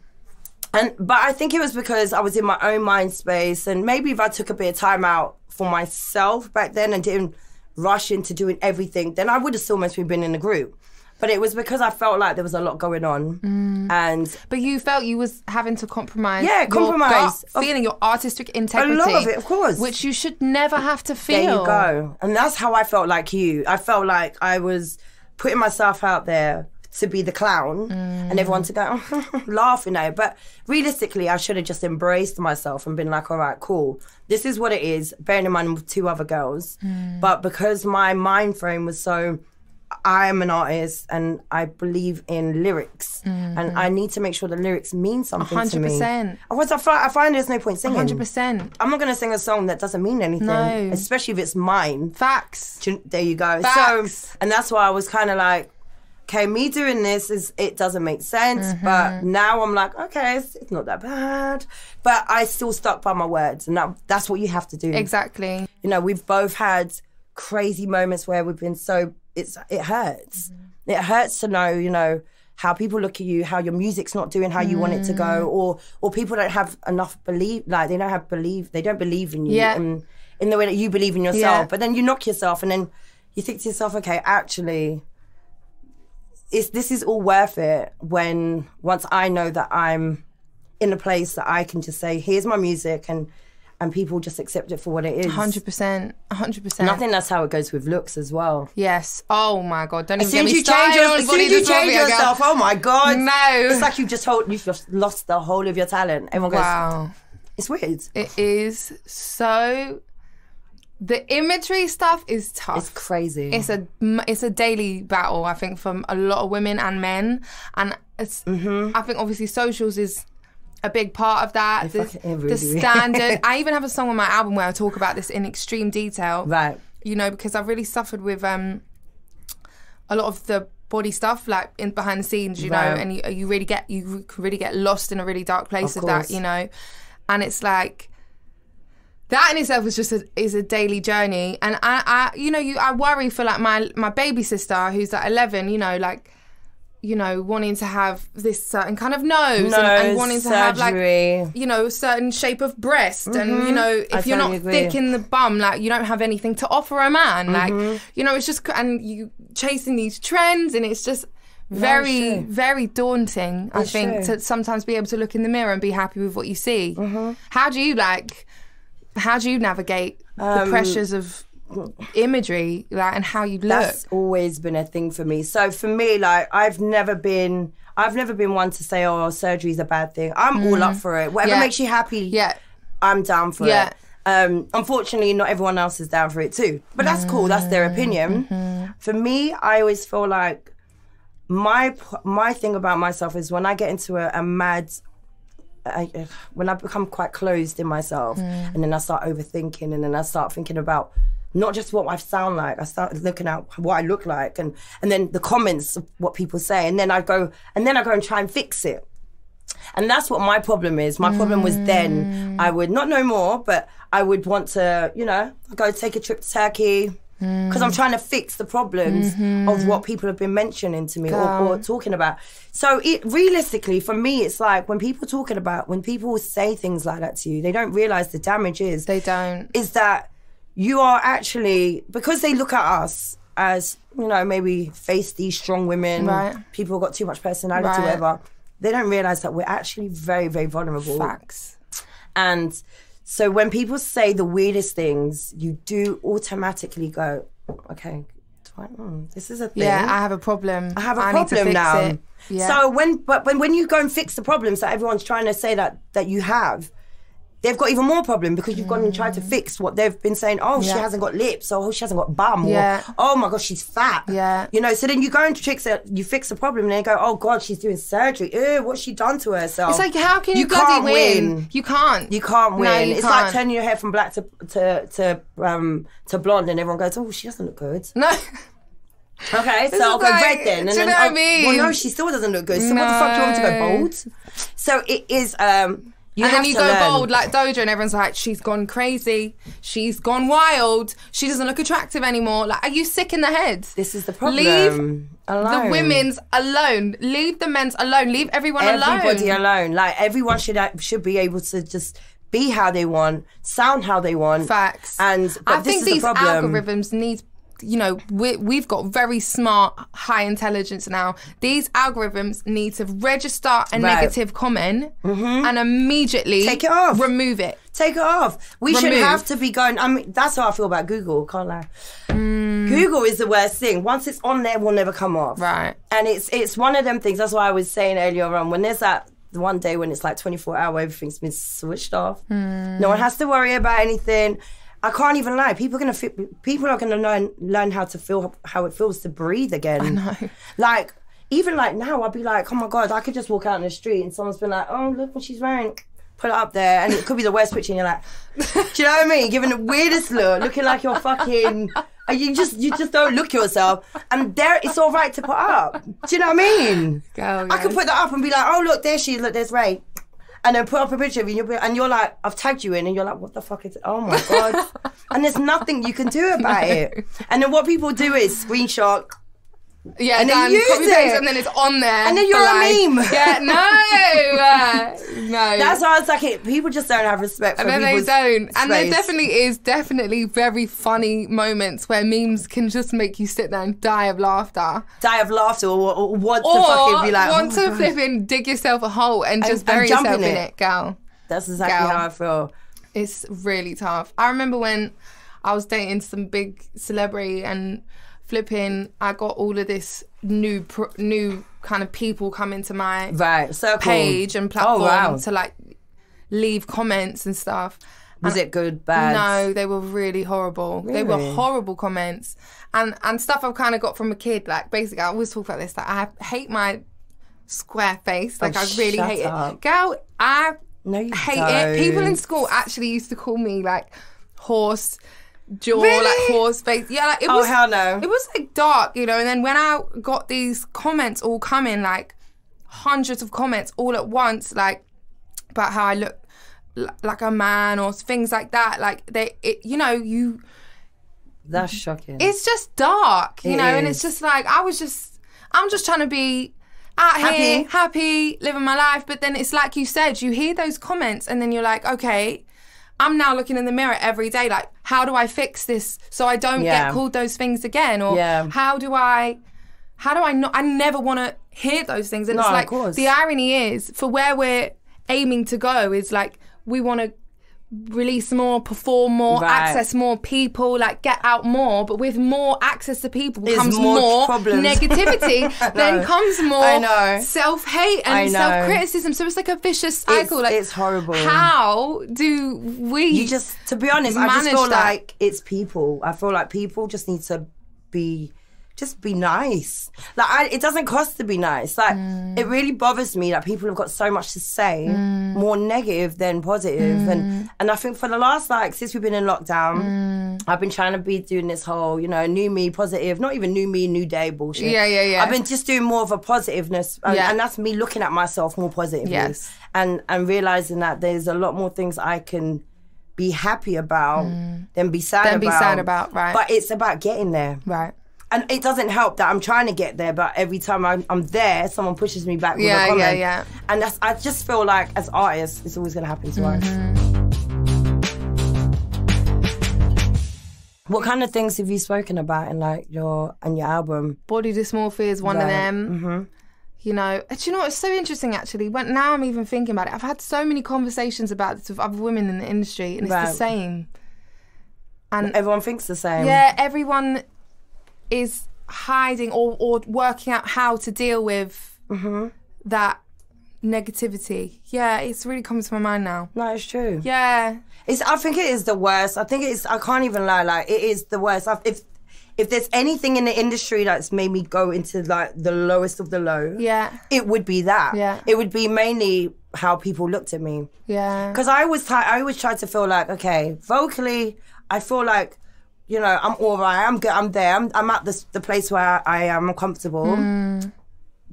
And but I think it was because I was in my own mind space, and maybe if I took a bit of time out for myself back then and didn't rush into doing everything, then I would have still mostly been in the group. But it was because I felt like there was a lot going on, Mm. and But you felt you was having to compromise. Yeah, your compromise. gut feeling your artistic integrity. A lot of it, of course. Which you should never have to feel. there you go. And that's how I felt like you. I felt like I was putting myself out there to be the clown and everyone to go laughing at it. But realistically, I should have just embraced myself and been like, all right, cool. This is what it is. Bearing in mind with two other girls. But because my mind frame was so I am an artist and I believe in lyrics and I need to make sure the lyrics mean something to me. 100%. Otherwise, I find, I find there's no point singing. Hundred percent. I'm not going to sing a song that doesn't mean anything, No. especially if it's mine. Facts. There you go. Facts. So, and that's why I was kind of like, okay, me doing this is it doesn't make sense, Mm-hmm. but now I'm like, okay, it's, it's not that bad. But I still stuck by my words, and that, that's what you have to do. Exactly. You know, we've both had crazy moments where we've been so it's it hurts. Mm-hmm. It hurts to know, you know, how people look at you, how your music's not doing how you want it to Mm. go, or or people don't have enough belief, like they don't have believe, they don't believe in you, Yeah. in, in the way that you believe in yourself. Yeah. But then you knock yourself, and then you think to yourself, okay, actually, is this is all worth it when once I know that I'm in a place that I can just say, here's my music, and and people just accept it for what it is. Hundred percent. hundred percent. And I think that's how it goes with looks as well. Yes. Oh my god. Don't As even soon get me you change, started your, as soon as you change yourself, oh my god! No. it's like you've just told, you've just lost the whole of your talent. Everyone goes, Wow. it's weird. It is so. The imagery stuff is tough. It's crazy. it's a it's a daily battle I think from a lot of women and men and it's Mm-hmm. I think obviously socials is a big part of that. The, the standard. I even have a song on my album where I talk about this in extreme detail. Right. you know because I've really suffered with um a lot of the body stuff like in behind the scenes you know and you, you really get you really get lost in a really dark place Of of, that you know? And it's like that in itself is just a, is a daily journey. And I, I you know you I worry for like my my baby sister who's like 11 you know like you know wanting to have this certain kind of nose, and, and Nose, wanting to have like you know a certain shape of breast and you know if Mm-hmm. I you're not agree. thick in the bum like you don't have anything to offer a man Mm-hmm. like you know it's just and you chasing these trends and it's just very true. very daunting i think true. to sometimes be able to look in the mirror and be happy with what you see Mm-hmm. how do you like how do you navigate Um, the pressures of imagery like and how you look That's always been a thing for me. So for me, like I've never been, I've never been one to say, "Oh, surgery's a bad thing." I'm all up for it. Whatever Mm. Yeah. makes you happy, yeah I'm down for Yeah. it. Um, unfortunately, not everyone else is down for it too. But that's cool. That's their opinion. Mm-hmm. For me, I always feel like my my thing about myself is when I get into a, a mad. I, when I become quite closed in myself, Mm. and then I start overthinking, and then I start thinking about not just what I sound like. I start looking at what I look like, and and then the comments of what people say, and then I go and then I go and try and fix it. And that's what my problem is. My problem was then I would not know more, but I would want to, you know, go take a trip to Turkey hmm. because I'm trying to fix the problems of hmm. what people have been mentioning to me or, or talking about. So it realistically, for me, it's like when people talking about when people say things like that to you, they don't realize the damage is they don't is that you are actually because they look at us as you know maybe feisty strong women Right. people got too much personality Right. whatever they don't realize that we're actually very very vulnerable facts and so when people say the weirdest things you do automatically go okay hmm, this is a thing yeah i have a problem I have a to problem now. yeah So when but when when you go and fix the problems that everyone's trying to say that that you have, they've got even more problem because you've gone and tried to fix what they've been saying. Oh, she Mm. Hasn't got lips. Oh, she hasn't got bum. Yeah. Or oh my gosh, she's fat. Yeah. You know. So then you go and fix it. You fix the problem, and they go, oh god, she's doing surgery. Ew, what's she done to herself? It's like how can you, you can't win? win. You can't. You can't win. No, you it's can't. like turning your hair from black to to to um to blonde, and everyone goes, "Oh, she doesn't look good." No. Okay, This so I'll go like- red then. do you then know what I oh, mean? Well, no, she still doesn't look good. So what the fuck do you want me to go bold? So it is. um you and then you go learn. bold like Doja, and everyone's like, she's gone crazy. She's gone wild. She doesn't look attractive anymore. Like, are you sick in the head? This is the problem. Leave alone. the women's alone. Leave the men's alone. Leave everyone everybody alone. Everybody alone. Like everyone should uh, should be able to just be how they want, sound how they want. Facts. And but I this think is the these problem. algorithms need. You know, we, we've got very smart, high intelligence now. These algorithms need to register a Right. negative comment and immediately Mm-hmm. Take it off. remove it. Take it off. We should have to be going. I mean, that's how I feel about Google. Can't lie. Mm. Google is the worst thing. Once it's on there, will never come off. Right. And it's it's one of them things. That's why I was saying earlier on when there's that one day when it's like 24 hour, everything's been switched off. Hmm. No one has to worry about anything. I can't even lie. People are gonna fi- people are gonna learn learn how to feel how it feels to breathe again. I know. Like even like now, I'd be like, oh my god, I could just walk out in the street and someone's been like, oh look what she's wearing. Put it up there, and it could be the worst picture, and you're like, do you know what I mean? Giving the weirdest look, looking like you're fucking. And you just you just don't look yourself, and there it's all right to put up. Do you know what I mean? Girl, I could put that up and be like, oh look, there she is, look, there's Raye, and then put up a picture of you, and you're, and you're like, I've tagged you in, and you're like, what the fuck is it? Oh my god! and there's nothing you can do about it. And then what people do is screenshot. Yeah, And then done, use copy paste, it. and then it's on there. And then you're a life. meme. Yeah, no, uh, no. That's why I was like people just don't have respect for and then they don't. And there definitely is definitely very funny moments where memes can just make you sit there and die of laughter. die of laughter or, or want to Or fucking be like, oh want my to God. flip and dig yourself a hole and just bury yourself in it. it, gal. That's exactly Girl. how I feel. It's really tough. I remember when I was dating some big celebrity and flipping, I got all of this new pro- new kind of people coming to my Right, circle. page and oh, platform Oh wow. to like leave comments and stuff. Was it good, bad? No, they were really horrible. They were horrible comments, and and stuff I've kind of got from a kid. Like basically, I always talk about this. Like I hate my square face. Like Oh, I really hate up. it. Girl, I No, you hate it. People in school actually used to call me like horse jaw, Really? like horse face. Yeah, like it Oh was. hell no. It was like dark, you know. And then when I got these comments all coming, like hundreds of comments all at once, like about how I look l- like a man or things like that. Like they, it, you know, you. That's shocking. It's just dark, you It know, and it's just like I was just, I'm just trying to be out here, Happy. happy, living my life. But then it's like you said, you hear those comments, and then you're like, okay. I'm now looking in the mirror every day, like, how do I fix this so I don't Yeah. get called those things again? Or Yeah. how do I, how do I not? I never want to hear those things. And No, it's like the irony is for where we're aiming to go is like we want to release more, perform more, Right. access more people, like get out more. But with more access to people There's comes more more, negativity. then comes more self hate and self criticism. So it's like a vicious cycle. like it's horrible. How do we? you just to be honest i just feel that? like it's people i feel like people just need to be just be nice like I, it doesn't cost to be nice like Mm. it really bothers me that people have got so much to say more negative than positive Mm. and and i think for the last like since we've been in lockdown i've been trying to be doing this whole you know new me positive not even new me new day bullshit Yeah, yeah, yeah. i've been just doing more of a positiveness and, Yeah. and that's me looking at myself more positively Yes. and and realizing that there's a lot more things I can be happy about than be sad Than about. be sad about, right. But it's about getting there. right. And it doesn't help that I'm trying to get there, but every time I'm, I'm there, someone pushes me back with Yeah, a yeah, comment. yeah. And that's, I just feel like as artists, it's always going to happen to Mm-hmm. us. What kind of things have you spoken about in like your and your album? Body dysmorphia is one of them. Mm-hmm. You know, and do you know it's so interesting actually. When now I'm even thinking about it, I've had so many conversations about this with other women in the industry, and it's Right. the same. And Everyone thinks the same. yeah, everyone is hiding or or working out how to deal with Mm-hmm. that negativity. Yeah, it's really coming to my mind now. No, it's true. Yeah, It's. I think it is the worst. I think it's. I can't even lie. Like it is the worst. I- If if there's anything in the industry that's made me go into like the lowest of the low, yeah, it would be that. Yeah. It would be mainly how people looked at me. yeah. Because I always, t- I always tried to feel like, okay, vocally, I feel like, you know, I'm all right. I'm good. I'm there. I'm, I'm at the, the place where I am comfortable. Mm.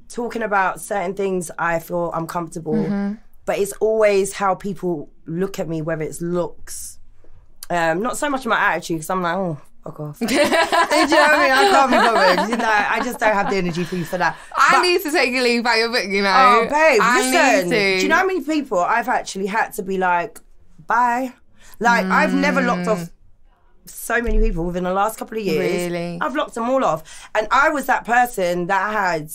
Talking about certain things, I feel I'm comfortable. Mm-hmm. But it's always how people look at me, whether it's looks. Um, not so much my attitude, because I'm like, oh, fuck off. Do you know what I mean? I can't be bothered. You know, I just don't have the energy for you for that. I But- need to take a leave by your book, you know. Oh, babe, I listen. Do you know how many people I've actually had to be like, bye? Like, I've never locked off so many people within the last couple of years. Really? I've locked them all off. And I was that person that had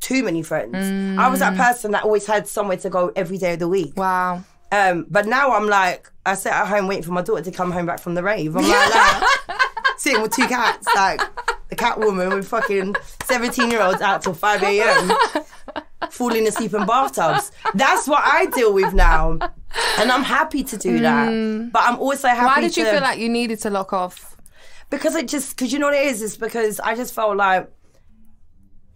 too many friends. I was that person that always had somewhere to go every day of the week. Wow. Um, but now I'm like, I sit at home waiting for my daughter to come home back from the rave. I'm like, like sitting with two cats, like the cat woman with fucking 17 year olds out till 5 a.m. falling asleep in bathtubs. That's what I deal with now. And I'm happy to do that. But I'm also happy Mm. Why did you to- feel like you needed to lock off? because it just because you know what it is it's because i just felt like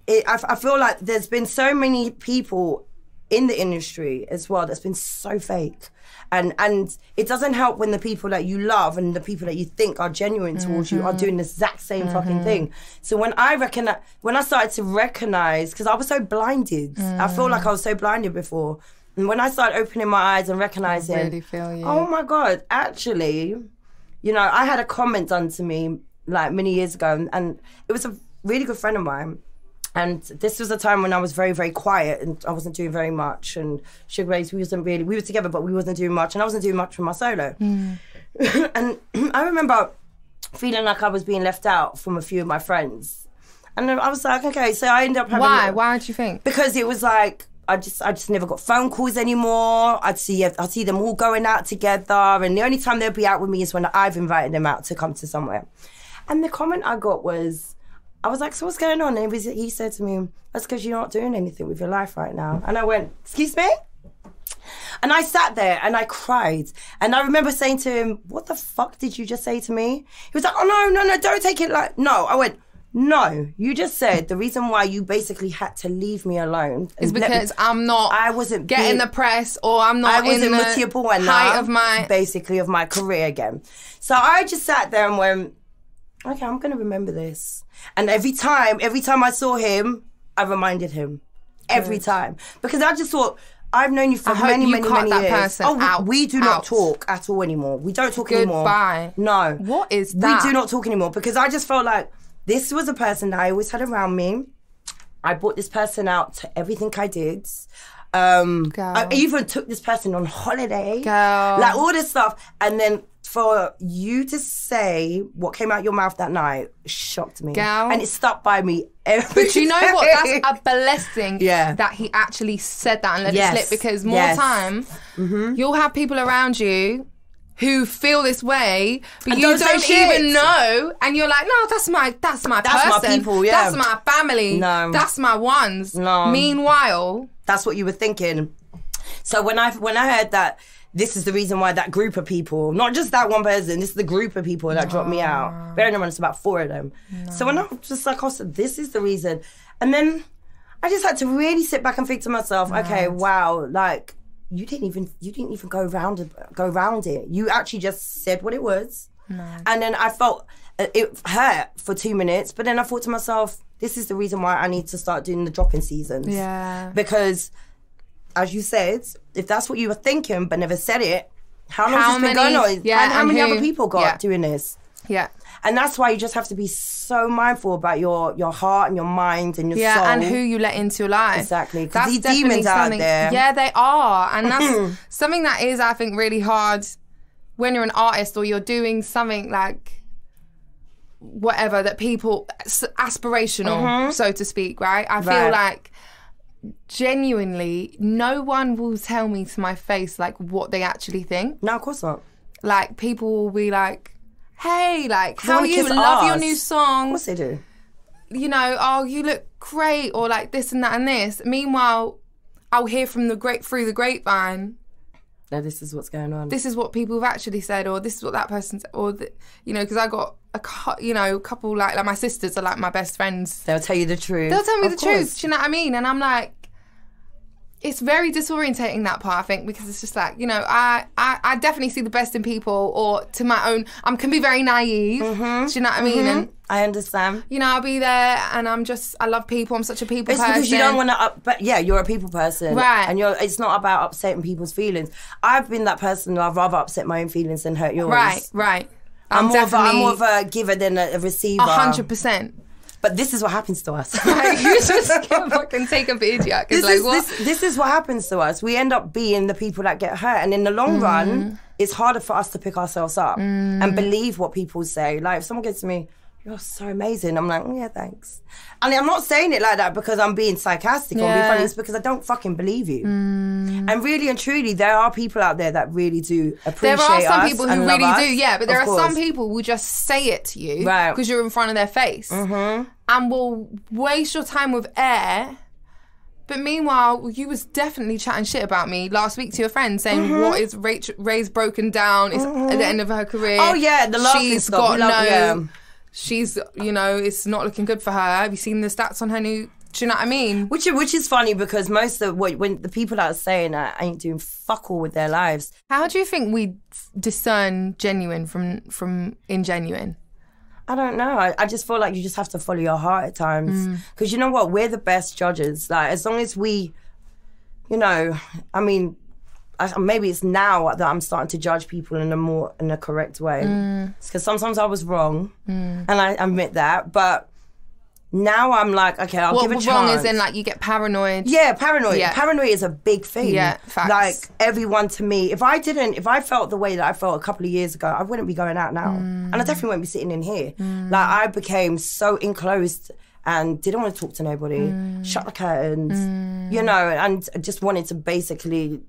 it I, I feel like there's been so many people in the industry as well that's been so fake and and it doesn't help when the people that you love and the people that you think are genuine towards you are doing the exact same fucking thing. So when i reckon when i started to recognize because i was so blinded. I feel like i was so blinded before. And when i started opening my eyes and recognizing really oh my god actually you know, I had a comment done to me like many years ago, and, and it was a really good friend of mine. And this was a time when I was very, very quiet and I wasn't doing very much. And Sugababes, we wasn't really, we were together, but we wasn't doing much. And I wasn't doing much for my solo. Mm. and I remember feeling like I was being left out from a few of my friends. And I was like, okay, so I ended up having. Why? Why do you think? because it was like I just I just never got phone calls anymore. I'd see I'd see them all going out together, and the only time they'd be out with me is when I've invited them out to come to somewhere. And the comment I got was, I was like, "So what's going on?" And he, was, he said to me, "That's because you're not doing anything with your life right now." And I went, "Excuse me." And I sat there and I cried. And I remember saying to him, What the fuck did you just say to me? He was like, Oh, no, no, no, don't take it like. No. I went, No. You just said the reason why you basically had to leave me alone is let me- because I'm not I wasn't getting being- the press or I'm not I in wasn't the enough, height of my basically of my career again. So I just sat there and went, okay, I'm gonna remember this. And every time, every time I saw him, I reminded him. Every time, because I just thought. I've known you for I many, you many, cut many that years. person oh, we, out. we do not Out. talk at all anymore. We don't talk anymore. Goodbye. No. What is that? We do not talk anymore because I just felt like this was a person that I always had around me. I brought this person out to everything I did. Um, Girl. I even took this person on holiday. Girl. Like all this stuff. And then for you to say what came out your mouth that night shocked me. Girl. And it stuck by me every But you know what? That's a blessing Yeah. that he actually said that and let Yes. it slip because more Yes. Mm-hmm. time you'll have people around you who feel this way, but And you don't don't, even know, and you're like, no, that's my that's my That's my person. people, yeah. That's my family. No. That's my ones. No. Meanwhile, That's what you were thinking. So when I when I heard that this is the reason why that group of people, not just that one person, this is the group of people that dropped me out. Bearing in mind it's about four of them. So when I was just like, also, this is the reason, and then I just had to really sit back and think to myself, okay, wow, like you didn't even you didn't even go around go around it. You actually just said what it was, and then I felt uh, it hurt for two minutes. But then I thought to myself, this is the reason why I need to start doing the dropping seasons yeah. because as you said, if that's what you were thinking but never said it, how long How has this been going on? yeah, and how and many who- other people got yeah. doing this? Yeah. And that's why you just have to be so mindful about your your heart and your mind and your Yeah, soul. and who you let into your life. Exactly, 'cause That's these demons out there. Yeah, they are, and that's something that is, I think, really hard when you're an artist or you're doing something like whatever that people aspirational, so to speak. Right? I feel Mm-hmm. Like genuinely, no one will tell me to my face like what they actually think. No, of course not. Like people will be like. Hey, like, how are you? Love your new Of song course they do. you know, oh, you look great, or like this and that and this. Meanwhile, I'll hear from the great through the grapevine. No, this is what's going on. This is what people have actually said, or this is what that person said, or the, you know, because I got a cou- you know a couple like like my sisters are like my best friends. They'll tell you the truth. They'll tell me Of the course. truth. Do you know what I mean? And I'm like, it's very disorientating that part. I think because it's just like you know, I I, I definitely see the best in people, or to my own. I can be very naive. Mm-hmm. Do you know what I mean? And I understand. you know, I'll be there, and I'm just I love people. I'm such a people It's person. because you don't want to up, but yeah, you're a people person, Right. And you're. It's not about upsetting people's feelings. I've been that person. I'd rather upset my own feelings than hurt yours. Right, right. I'm, I'm, more of a, I'm more of a giver than a, receiver. a hundred percent. But this is what happens to us. Like, you just get fucking taken for idiot. this, like is, what? this, this is what happens to us. We end up being the people that get hurt, and in the Mm. long run, it's harder for us to pick ourselves up and believe what people say. Like if someone gets to me, "You're so amazing," I'm like, "Mm, "Yeah, thanks." And I'm not saying it like that because I'm being sarcastic or being funny. It's because I don't fucking believe you. And really and truly, there are people out there that really do appreciate there are some people who really us. do, yeah, but there Of are some people who just say it to you Right. because you're in front of their face Mm-hmm. and will waste your time with air. But meanwhile, you was definitely chatting shit about me last week to your friend, saying Mm-hmm. what is Rachel Raye's broken down. It's at the end of her career. Oh yeah, the laughing she's got love- no. yeah. She's you know it's not looking good for her. Have you seen the stats on her new? Do you know what I mean? Which which is funny because most of what when the people that are saying that ain't doing fuck all with their lives. How do you think we discern genuine from from ingenuine? I don't know. I, I just feel like you just have to follow your heart at times. Mm. Because you know what? We're the best judges. Like, as long as we, you know, I mean, I, maybe it's now that I'm starting to judge people in a more, in a correct way. Mm. Because sometimes I was wrong. And I admit that. But now I'm like, okay, I'll What give a wrong chance. is in like you get paranoid. Yeah, paranoid. Yeah. Paranoid is a big thing. Yeah, facts. Like everyone to me, if I didn't, if I felt the way that I felt a couple of years ago, I wouldn't be going out now, Mm. and I definitely wouldn't be sitting in here. Like I became so enclosed and didn't want to talk to nobody, Mm. shut the curtains, you know, and just wanted to basically.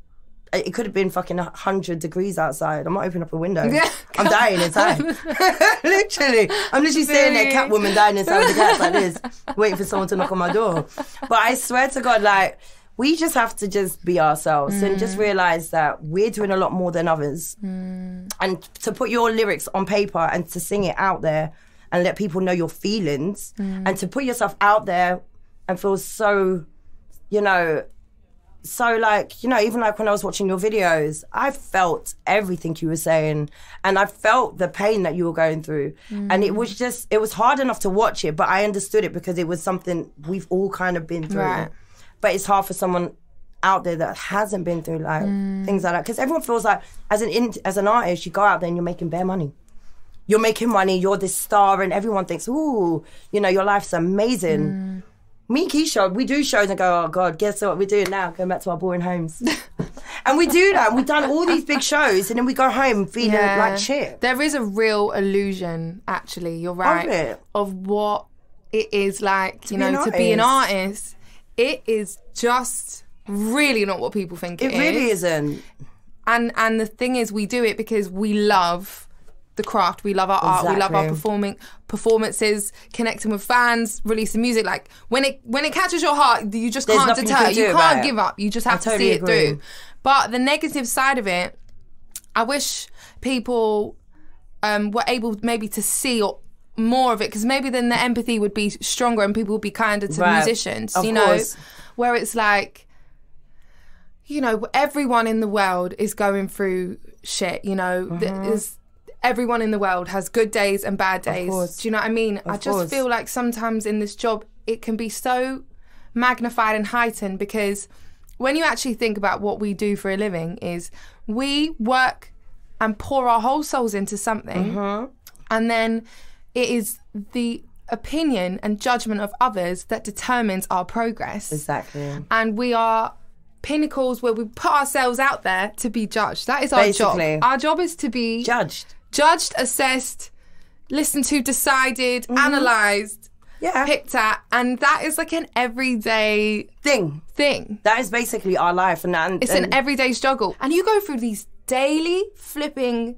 It could have been fucking 100 degrees outside. I might open up a window. Yeah. I'm dying inside. literally. I'm literally staying there, Catwoman dying inside the cat like this, waiting for someone to knock on my door. But I swear to God, like, we just have to just be ourselves and just mm. realize that we're doing a lot more than others. Mm. And to put your lyrics on paper and to sing it out there and let people know your feelings and mm. to put yourself out there and feel so, you know, so like you know even like when i was watching your videos i felt everything you were saying and i felt the pain that you were going through. And it was mm. just it was hard enough to watch it but i understood it because it was something we've all kind of been through. Right. but it's hard for someone out there that hasn't been through like things like that because everyone feels like as an in, as an artist you go out there and you're making bare money. You're making money you're this star and everyone thinks ooh you know your life's amazing mm. Me and Keisha, we do shows and go, oh God, guess what we're doing now? Going back to our boring homes. and we do that. We've done all these big shows and then we go home feeling like shit. There is a real illusion, actually. You're right. it? Of what it is like, you know, to be an artist. It is just really not what people think It really isn't. And and the thing is, we do it because we love the craft. We love our art. We love our performing performances, connecting with fans, releasing music. Like when it when it catches your heart, you just There's can't nothing you deter. can you can't it. give up. You just have to totally see it agree. through. But the negative side of it, I wish people um, were able maybe to see or more of it because maybe then the empathy would be stronger and people would be kinder to Right. musicians. Of you know, course. where it's like you know, everyone in the world is going through shit. You know, Mm-hmm. Th- is everyone in the world has good days and bad days. Do you know what I mean? I just course. feel like sometimes in this job it can be so magnified and heightened because when you actually think about what we do for a living is we work and pour our whole souls into something Mm-hmm. and then it is the opinion and judgment of others that determines our progress Exactly. and we are pinnacles where we put ourselves out there to be judged. That is our Basically. job. Our job is to be Judged. Judged, assessed, listened to, decided, Mm-hmm. analysed, Yeah. picked at, and that is like an everyday Thing. thing. That is basically our life. And, and It's and an everyday struggle. And you go through these daily flipping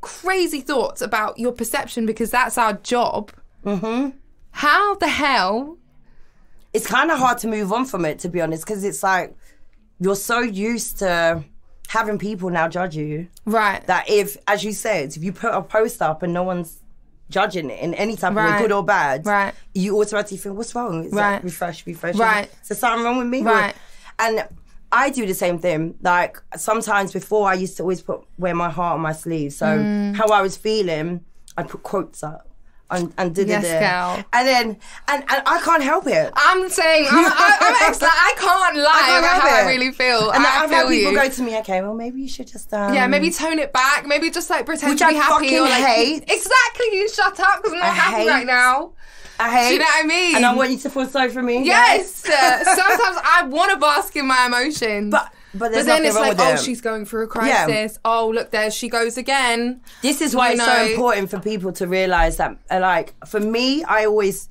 crazy thoughts about your perception because that's our job. Mm-hmm. How the hell? it's kind of hard to move on from it, to be honest, because it's like you're so used to having people now judge you. Right. that if, as you said, if you put a post up and no one's judging it in any type of way, good or bad, Right. you automatically think, what's wrong? It's Right. like, refresh, refresh. Right. Is there something wrong with me? Right. And I do the same thing. Like sometimes before, I used to always put wear my heart on my sleeve. So Mm. how I was feeling, I put quotes up and and did Yes, it. girl. And then and, and I can't help it. I'm saying I'm, I, I'm ex- like, I can't lie can't about how I really feel. And I I've feel had people you. go to me, okay, well maybe you should just um, yeah, maybe tone it back. Maybe just like pretend to be I happy fucking or like hate. exactly. You shut up because I'm not I happy hate- right now. I hate. Do you know what I mean? And I want you to feel sorry for me. Yes. uh, sometimes I want to bask in my emotions. But but there's But then it's like, oh, she's going through a Yeah. crisis. Oh, look, there she goes again. This is why You it's so important for people to realize that, uh, like, for me, I always,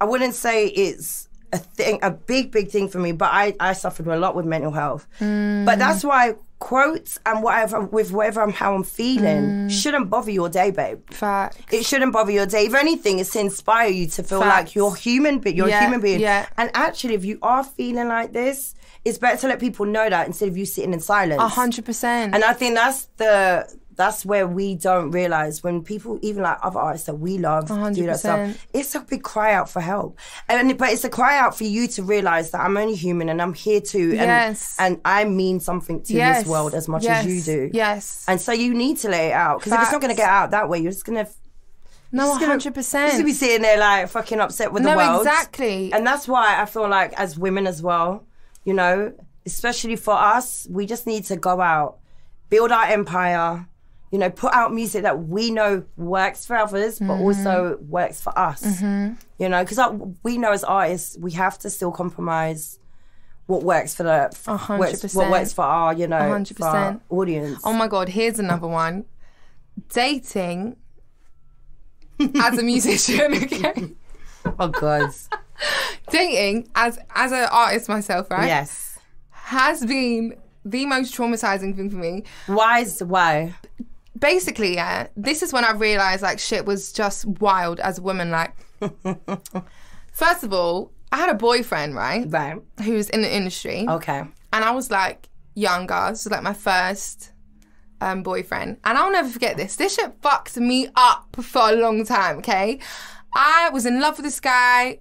I wouldn't say it's a thing, a big, big thing for me, but I, I suffered a lot with mental health. Mm. But that's why quotes and whatever, with whatever I'm, how I'm feeling, Mm. shouldn't bother your day, babe. Fact. It shouldn't bother your day. If anything, it's to inspire you to feel Facts. like you're human, but you're Yeah, a human being. yeah. And actually, if you are feeling like this, it's better to let people know that instead of you sitting in silence. A hundred percent. And I think that's the that's where we don't realize when people, even like other artists that we love, do that stuff. It's a big cry out for help, and but it's a cry out for you to realize that I'm only human and I'm here too, and Yes. and I mean something to yes. this world as much yes. as you do. Yes. And so you need to let it out because if it's not going to get out that way, you're just going to. no, just gonna- hundred Just gonna be sitting there like fucking upset with the No, world. exactly. And that's why I feel like as women as well, you know, especially for us, we just need to go out, build our empire, you know, put out music that we know works for others, but Mm-hmm. also works for us. You know, because we know as artists, we have to still compromise what works for the works- what works for our, you know, hundred for our percent. audience. Oh my god, here's another one. Dating as a musician, okay? oh god. Dating as as an artist myself, right? yes. Has been the most traumatizing thing for me. Why is why? Basically, yeah, this is when I realized like shit was just wild as a woman. Like, first of all, I had a boyfriend, right, Right. who was in the industry, Okay. and I was like younger. This was like my first um, boyfriend, and I'll never forget this. This shit fucked me up for a long time. Okay, I was in love with this guy.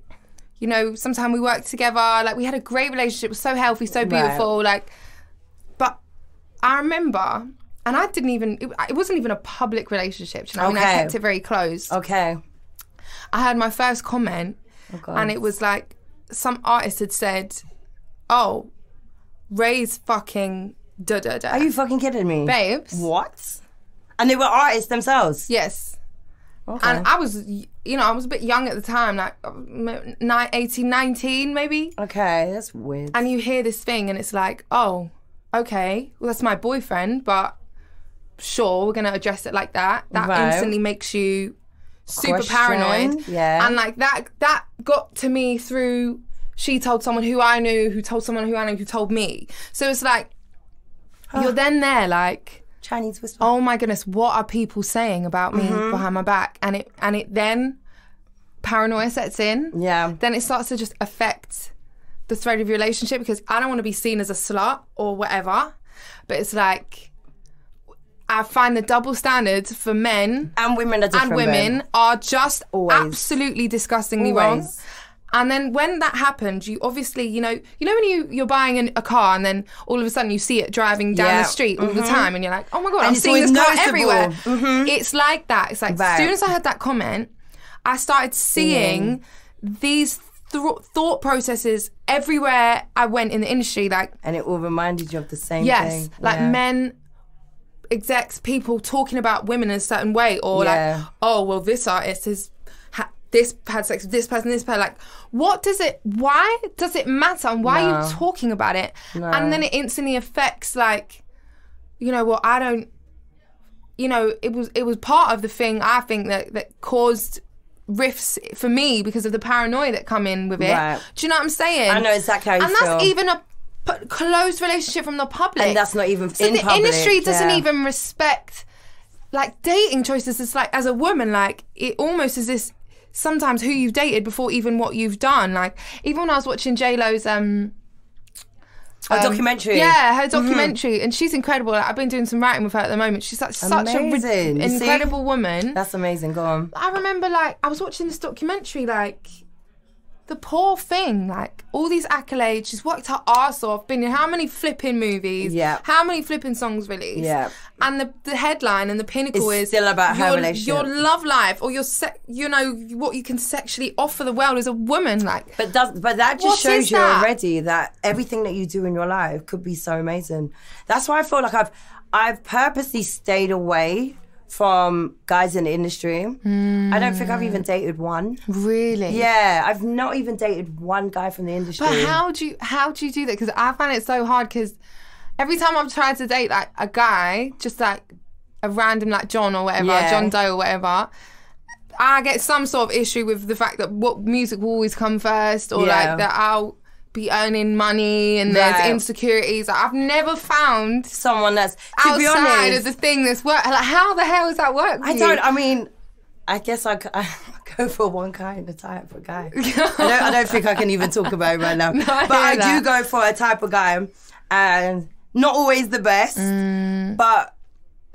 You know, sometimes we worked together. Like we had a great relationship. It was so healthy, so beautiful. Like, but I remember, and I didn't even. It, it wasn't even a public relationship. You know, what I mean, I kept it very close. Okay. I had my first comment, oh, God. and it was like some artist had said, "Oh, Raye's fucking da da da." Are you fucking kidding me? babes? What? And they were artists themselves. Yes. Okay. And I was, you know, I was a bit young at the time, like um, 18, 19 maybe. okay, that's weird. And you hear this thing, and it's like, oh, okay, well, that's my boyfriend, but sure, we're going to address it like that. That Right. instantly makes you super Question, paranoid. yeah. And like that, that got to me through she told someone who I knew, who told someone who I knew, who told me. So it's like, you're then there, like, Chinese whisper. oh my goodness, what are people saying about me Mm-hmm. behind my back? And it and it then paranoia sets in. Yeah. Then it starts to just affect the thread of your relationship because I don't want to be seen as a slut or whatever. But it's like I find the double standards for men And women are and women babe. are just Always. absolutely disgustingly wrong. And then when that happened, you obviously, you know, you know when you you're buying an, a car and then all of a sudden you see it driving down Yeah. the street all the mm-hmm. time, and you're like, oh my god, And I'm seeing this always car noticeable. everywhere. Mm-hmm. It's like that. It's like as soon as I had that comment, I started seeing these th- thought processes everywhere I went in the industry. Like And it all reminded you of the same yes, thing. like Yeah. men execs people talking about women in a certain way or Yeah. like oh well this artist is this had sex with this person this person like what does it why does it matter? And why are you talking about it? And then it instantly affects like you know well i don't you know it was it was part of the thing i think that that caused rifts for me because of the paranoia that come in with it. Right. do you know what i'm saying? I know exactly how you and that's even a p- closed relationship from the public. And that's not even so in the public, industry doesn't yeah. even respect like dating choices it's like as a woman like it almost is this sometimes who you've dated before even what you've done like even when i was watching j-lo's um A documentary. yeah, her documentary, and she's incredible. Like, I've been doing some writing with her at the moment. She's like such a Amazing. You see? incredible woman. That's amazing. Go on. I remember like I was watching this documentary like the poor thing, like all these accolades, she's worked her ass off, been in how many flipping movies, Yeah. how many flipping songs released, Yeah. and the, the headline and the pinnacle It's is still about her your, relationship. your love life or your se- you know what you can sexually offer the world as a woman, like But does but that just shows you that? already that everything that you do in your life could be so amazing. That's why I feel like I've I've purposely stayed away from guys in the industry. I don't think I've even hmm. dated one. really, Yeah, I've not even dated one guy from the industry. But how do you how do you do that? Because I find it so hard. Because every time I've tried to date like a guy, just like a random like John or whatever, Yeah. John Doe or whatever, I get some sort of issue with the fact that what music will always come first, or Yeah. like that I'll be earning money and there's Right. insecurities. I've never found Someone that's to be outside honest, of the thing that's work. Like, how the hell does that work? I you? don't. I mean, I guess I go for one kind of type of guy. I don't. I don't think I can even talk about it right now. I but I that. do go for a type of guy, and not always the best, Mm. but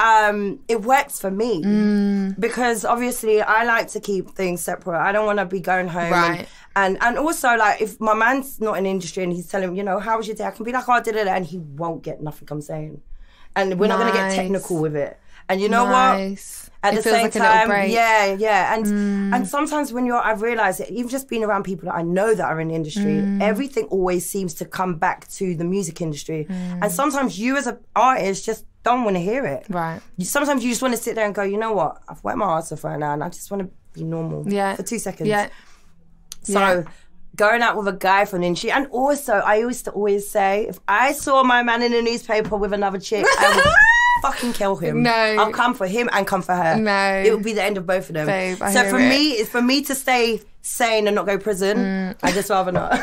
um, it works for me Mm. because obviously I like to keep things separate. I don't want to be going home. Right. And, and and also like if my man's not in industry and he's telling me, you know, how was your day? I can be like, oh, I did it, and he won't get nothing I'm saying, and we're not gonna get technical with it. And you know what? At It the same like time. Mm. yeah, yeah, and and sometimes when you're, I've realised it, even just being around people that I know that are in the industry, Mm. everything always seems to come back to the music industry, Mm. and sometimes you as an artist just don't want to hear it. Right. You, sometimes you just want to sit there and go, you know what, I've worked my ass off right now, and I just want to be normal, Yeah. for two seconds. Yeah. So. Yeah. Going out with a guy from the industry, and also I used to always say, if I saw my man in the newspaper with another chick, I would fucking kill him. No. I'll come for him and come for her. No. it would be the end of both of them. Babe, so for it. me, it's for me to stay sane and not go prison. Mm. I just rather not.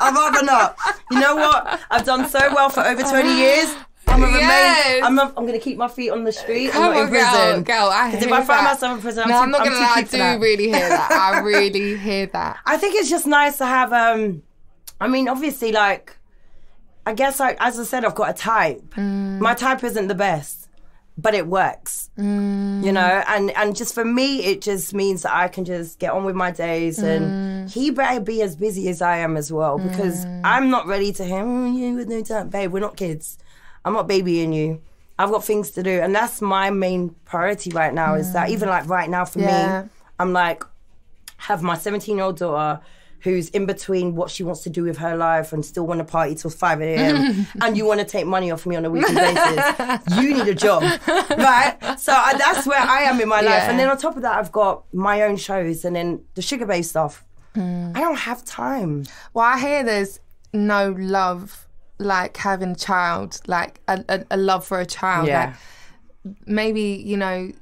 I'd rather not. You know what? I've done so well for over twenty years. I'm gonna Yes. remain. I'm not. I'm gonna keep my feet on the street. Come I'm not on, in prison. girl, girl. I Because if I find that. myself in prison, I'm no, too, I'm not I'm gonna too lie. I do that. really hear that. I really hear that. I think it's just nice to have. um I mean, obviously, like, I guess, like as I said, I've got a type. Mm. My type isn't the best, but it works. Mm. You know, and and just for me, it just means that I can just get on with my days, Mm. and he better be as busy as I am as well, because I'm not ready to him. "Oh, you with no time, babe. We're not kids. I'm not babying you. I've got things to do, and that's my main priority right now. Is that even like right now for Yeah. me, I'm like have my 17 year old daughter who's in between what she wants to do with her life and still want to party till 5 a.m. and you want to take money off me on a weekly basis. You need a job, right? So I, that's where I am in my life. Yeah. And then on top of that, I've got my own shows and then the Sugababes stuff. Mm. I don't have time. Well, I hear there's no love like having a child, like a, a, a love for a child. Like maybe you know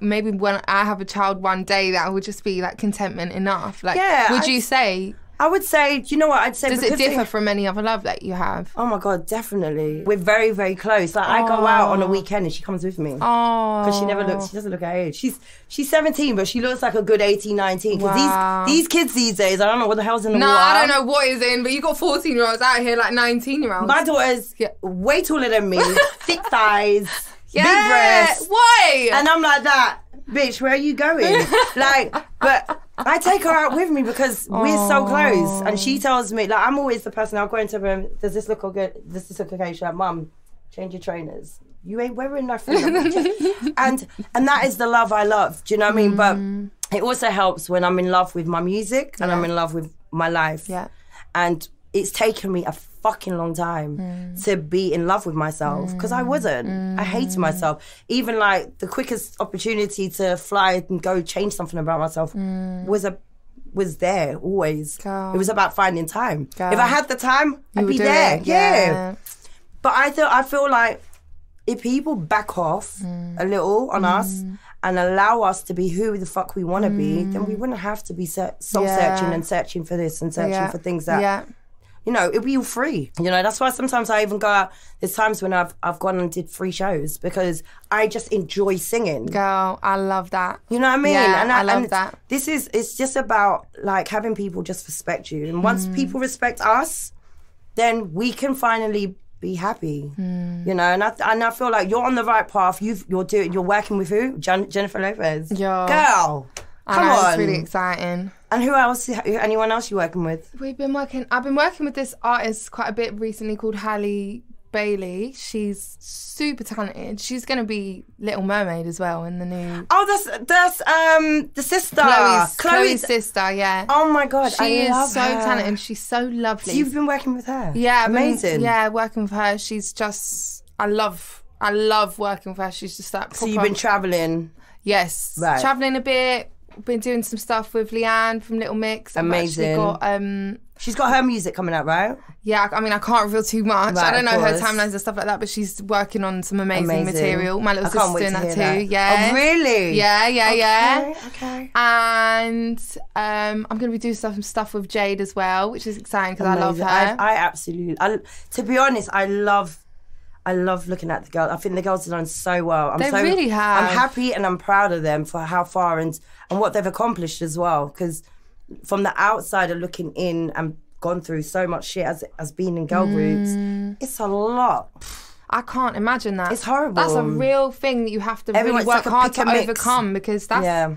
maybe when i have a child one day that will just be like contentment enough like Yeah, would I- you say I would say, you know what? I'd say does it differ they- from any other love that you have Oh my god, definitely. We're very, very close. Like I go out on a oh. weekend and she comes with me. oh Because she never looks, she doesn't look her age. She's she's 17, but she looks like a good 18, 19. Because Wow. these, these kids these days, I don't know what the hell's in the no water. i don't know what is in but you got 14 year olds out here like 19 year olds My daughter's Yeah. way taller than me, thick thighs, big breasts. why And I'm like that, bitch, where are you going? like, but I take her out with me because we're so close. And she tells me, like, I'm always the person, I'll go into a room, does this look all good? Does this look okay? She's like, Mum, change your trainers. You ain't wearing nothing. "Yeah." and and that is the love I love. Do you know what I mean? But mm. it also helps when I'm in love with my music and I'm in love with my life. Yeah. And it's taken me a fucking long time Mm. to be in love with myself because I wasn't. I hated myself. Even like the quickest opportunity to fly and go change something about myself was a was there always. Mm. Girl. It was about finding time. Girl. If I had the time, I'd be there. it, yeah. But I thought I feel like if people back off Mm. a little on us and allow us to be who the fuck we want to be, then we wouldn't have to be soul Mm. Yeah. searching and searching for this and searching yeah. for things that yeah you know it'll be all free. You know that's why sometimes I even go out. There's times when I've I've gone and did free shows because I just enjoy singing. girl i love that You know what I mean? Yeah, I love and that. This is it's just about like having people just respect you, and once Mm. people respect us, then we can finally be happy. Mm. You know, and I and I feel like you're on the right path. You've you're doing you're working with who? Jen, Jennifer Lopez. Yeah. girl. Come know, on. It's really exciting. And who else? Anyone else you working with? We've been working. I've been working with this artist quite a bit recently called Halle Bailey. She's super talented. She's going to be Little Mermaid as well in the new Oh, that's that's um the sister. Chloe's, Chloe's Chloe's. sister. Yeah, Oh my god, she I is so her. talented. She's so lovely. So you've been working with her. yeah, I've been- amazing. yeah, working with her. She's just. I love. I love working with her. She's just that. So you've been traveling. Yes. Right. Traveling a bit. Been doing some stuff with Leigh-Anne from Little Mix. I've Amazing. Got, um, She's got her music coming out, right? yeah, I mean, I can't reveal too much. Right, I don't know her timelines and stuff like that, but she's working on some amazing, Amazing. material. My little I sister's doing to that too. that. Yeah. Oh, really? Yeah, yeah, yeah. Okay. okay. And um, I'm going to be doing some stuff with Jade as well, which is exciting because I love her. I, I absolutely. I, to be honest, I love. I love looking at the girls. I think the girls have done so well. I'm They so, really have. I'm happy and I'm proud of them for how far and and what they've accomplished as well. Because from the outsider looking in and gone through so much shit as as being in girl Mm. groups, it's a lot. I can't imagine that. It's horrible. That's a real thing that you have to Everyone's really work like hard to mix. overcome because that's Yeah.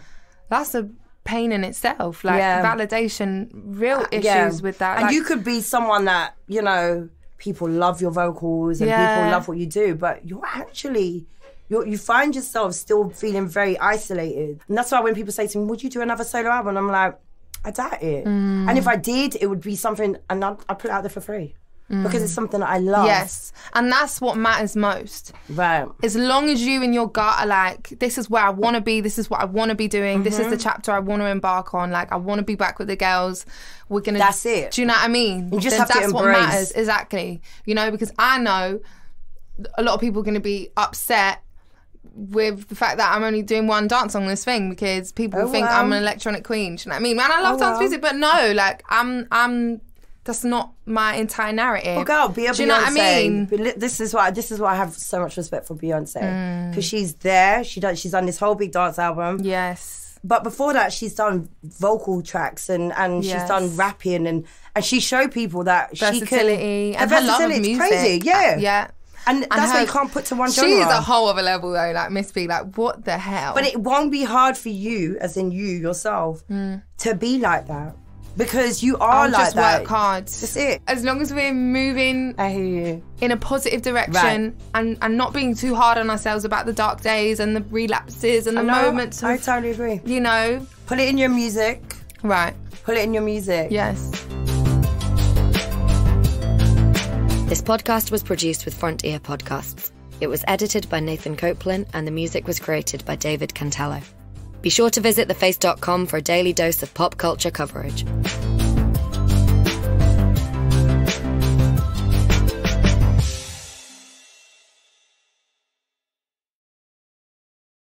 that's a pain in itself. Like Yeah. Uh, validation, real issues Yeah. with that. And Like, you could be someone that, you know, people love your vocals and people love what you do, but you're actually you're, you find yourself still feeling very isolated. And that's why when people say to me, Would you do another solo album? I'm like, I doubt it. Mm. And if I did, it would be something and I'd, I'd put it out there for free. Because it's something that I love. Mm. yes, and that's what matters most. Right. As long as you and your gut are like, this is where I want to be. This is what I want to be doing. This is Mm-hmm. the chapter I want to embark on. Like, I want to be back with the girls. We're gonna. That's it. Do you know what I mean? You just Then have to that's what embrace. matters. Exactly. You know, because I know a lot of people are going to be upset with the fact that I'm only doing one dance on this thing because people Oh, think. I'm an electronic queen. Do you know what I mean? Man, I love Oh, dance music, but no, like I'm, I'm. That's not my entire narrative. Well, girl, be a Do you know what I mean? This is why this is why I have so much respect for Beyonce Mm. because she's there. She does. She's done this whole big dance album. Yes. But before that, she's done vocal tracks and, and she's done rapping and, and she showed people that Versatility she can. and her love of versatility, music. Crazy, yeah. Yeah. And, that's why her- you can't put to one she is a whole other level though, like Miss B. Like, what the hell? but it won't be hard for you, as in you yourself, to be like that because you are Mm. I'll like just that. work hard. That's it. As long as we're moving I hear you. in a positive direction and, and not being too hard on ourselves about the dark days and the relapses and the No, moments I totally agree. you know, Put it in your music. right. Put it in your music. Yes. This podcast was produced with Frontier Podcasts. It was edited by Nathan Copeland and the music was created by David Cantello. Be sure to visit theface.com for a daily dose of pop culture coverage.